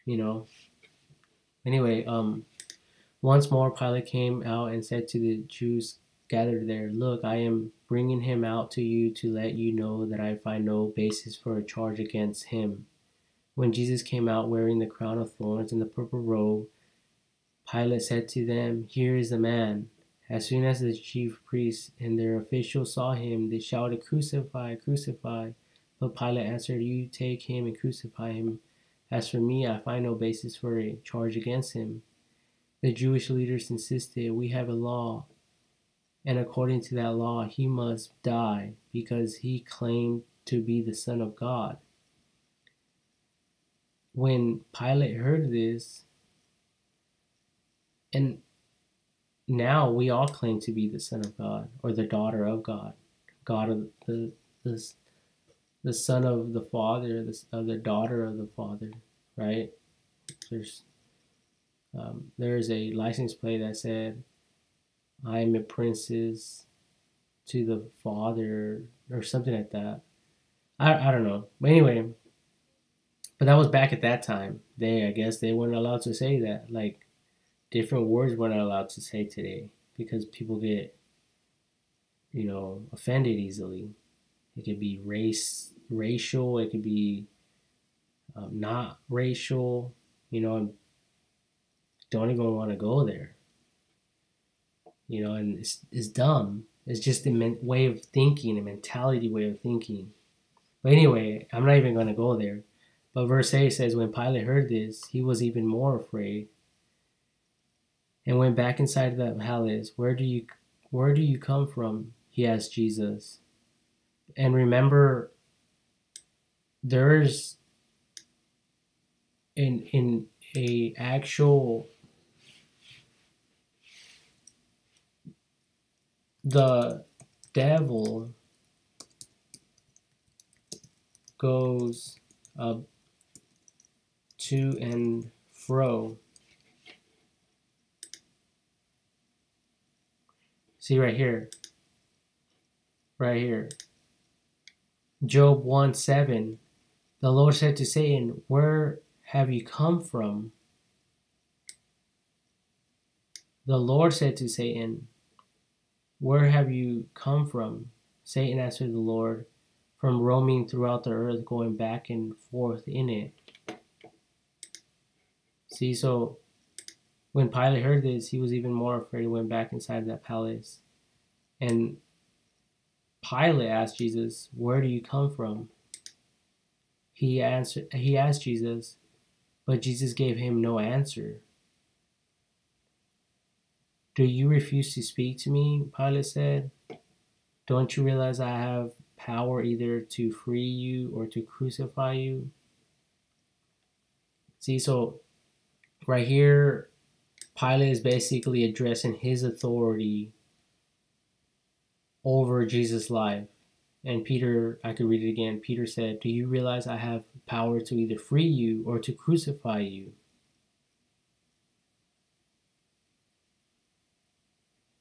you know. Anyway, um, once more, Pilate came out and said to the Jews gathered there, Look, I am bringing him out to you to let you know that I find no basis for a charge against him. When Jesus came out wearing the crown of thorns and the purple robe, Pilate said to them, Here is the man. As soon as the chief priests and their officials saw him, they shouted, Crucify, crucify. But Pilate answered, You take him and crucify him. As for me, I find no basis for a charge against him. The Jewish leaders insisted, We have a law, and according to that law, he must die because he claimed to be the Son of God. When Pilate heard this, and now we all claim to be the Son of God or the daughter of God, God of the the, the Son of the Father, the, of the daughter of the Father, right? There's um, there's a license plate that said, I am a princess to the father or something like that. I, I don't know. But anyway, but that was back at that time. They, I guess, they weren't allowed to say that. Like, different words weren't allowed to say today because people get, you know, offended easily. It could be race, racial. It could be um, not racial. You know, don't even want to go there. You know, and it's, it's dumb. It's just a men- way of thinking, a mentality way of thinking. But anyway, I'm not even going to go there. But verse 8 says, When Pilate heard this, he was even more afraid and went back inside the palace. Where do you where do you come from? He asked Jesus. And remember there's in in a actual the devil goes up to and fro. See right here. Right here. Job 1 7. The Lord said to Satan, Where have you come from? The Lord said to Satan, where have you come from? Satan answered the Lord, From roaming throughout the earth, going back and forth in it. See, so when Pilate heard this, he was even more afraid. He went back inside that palace. And Pilate asked Jesus, Where do you come from? He answered he asked Jesus, but Jesus gave him no answer. Do you refuse to speak to me? Pilate said. Don't you realize I have power either to free you or to crucify you? See, so right here, Pilate is basically addressing his authority over Jesus' life. And Peter, I could read it again. Peter said, Do you realize I have power to either free you or to crucify you?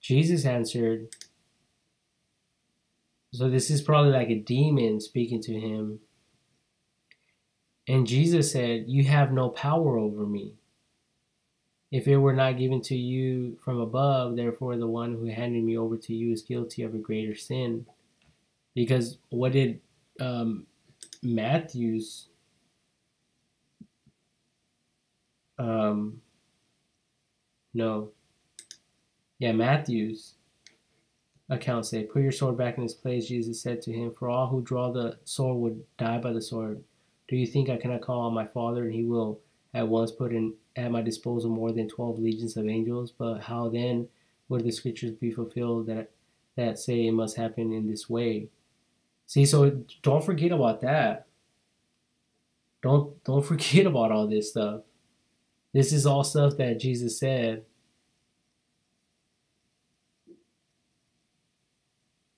Jesus answered, so this is probably like a demon speaking to him. And Jesus said, You have no power over me. If it were not given to you from above, therefore the one who handed me over to you is guilty of a greater sin. Because what did um, Matthew's um, no, yeah, Matthew's account say, Put your sword back in its place, Jesus said to him, For all who draw the sword would die by the sword. Do you think I cannot call on my Father, and he will at once put in at my disposal more than twelve legions of angels? But how then would the scriptures be fulfilled that that say it must happen in this way? See, so don't forget about that. Don't don't forget about all this stuff. This is all stuff that Jesus said.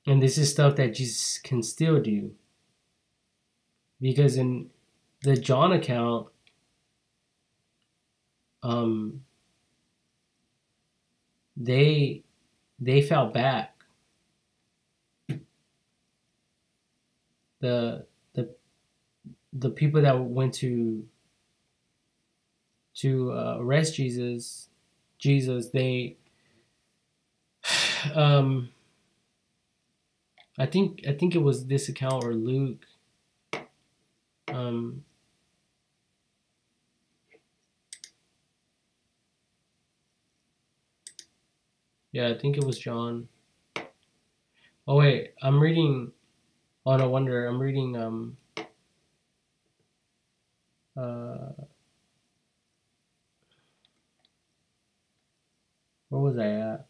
And this is stuff that Jesus can still do. Because in the John account, um, they they fell back. The the the people that went to to uh, arrest Jesus, Jesus, they um I think I think it was this account or Luke um Yeah, I think it was John. Oh wait, I'm reading. Oh no wonder I'm reading. Um. Uh. Where was I at?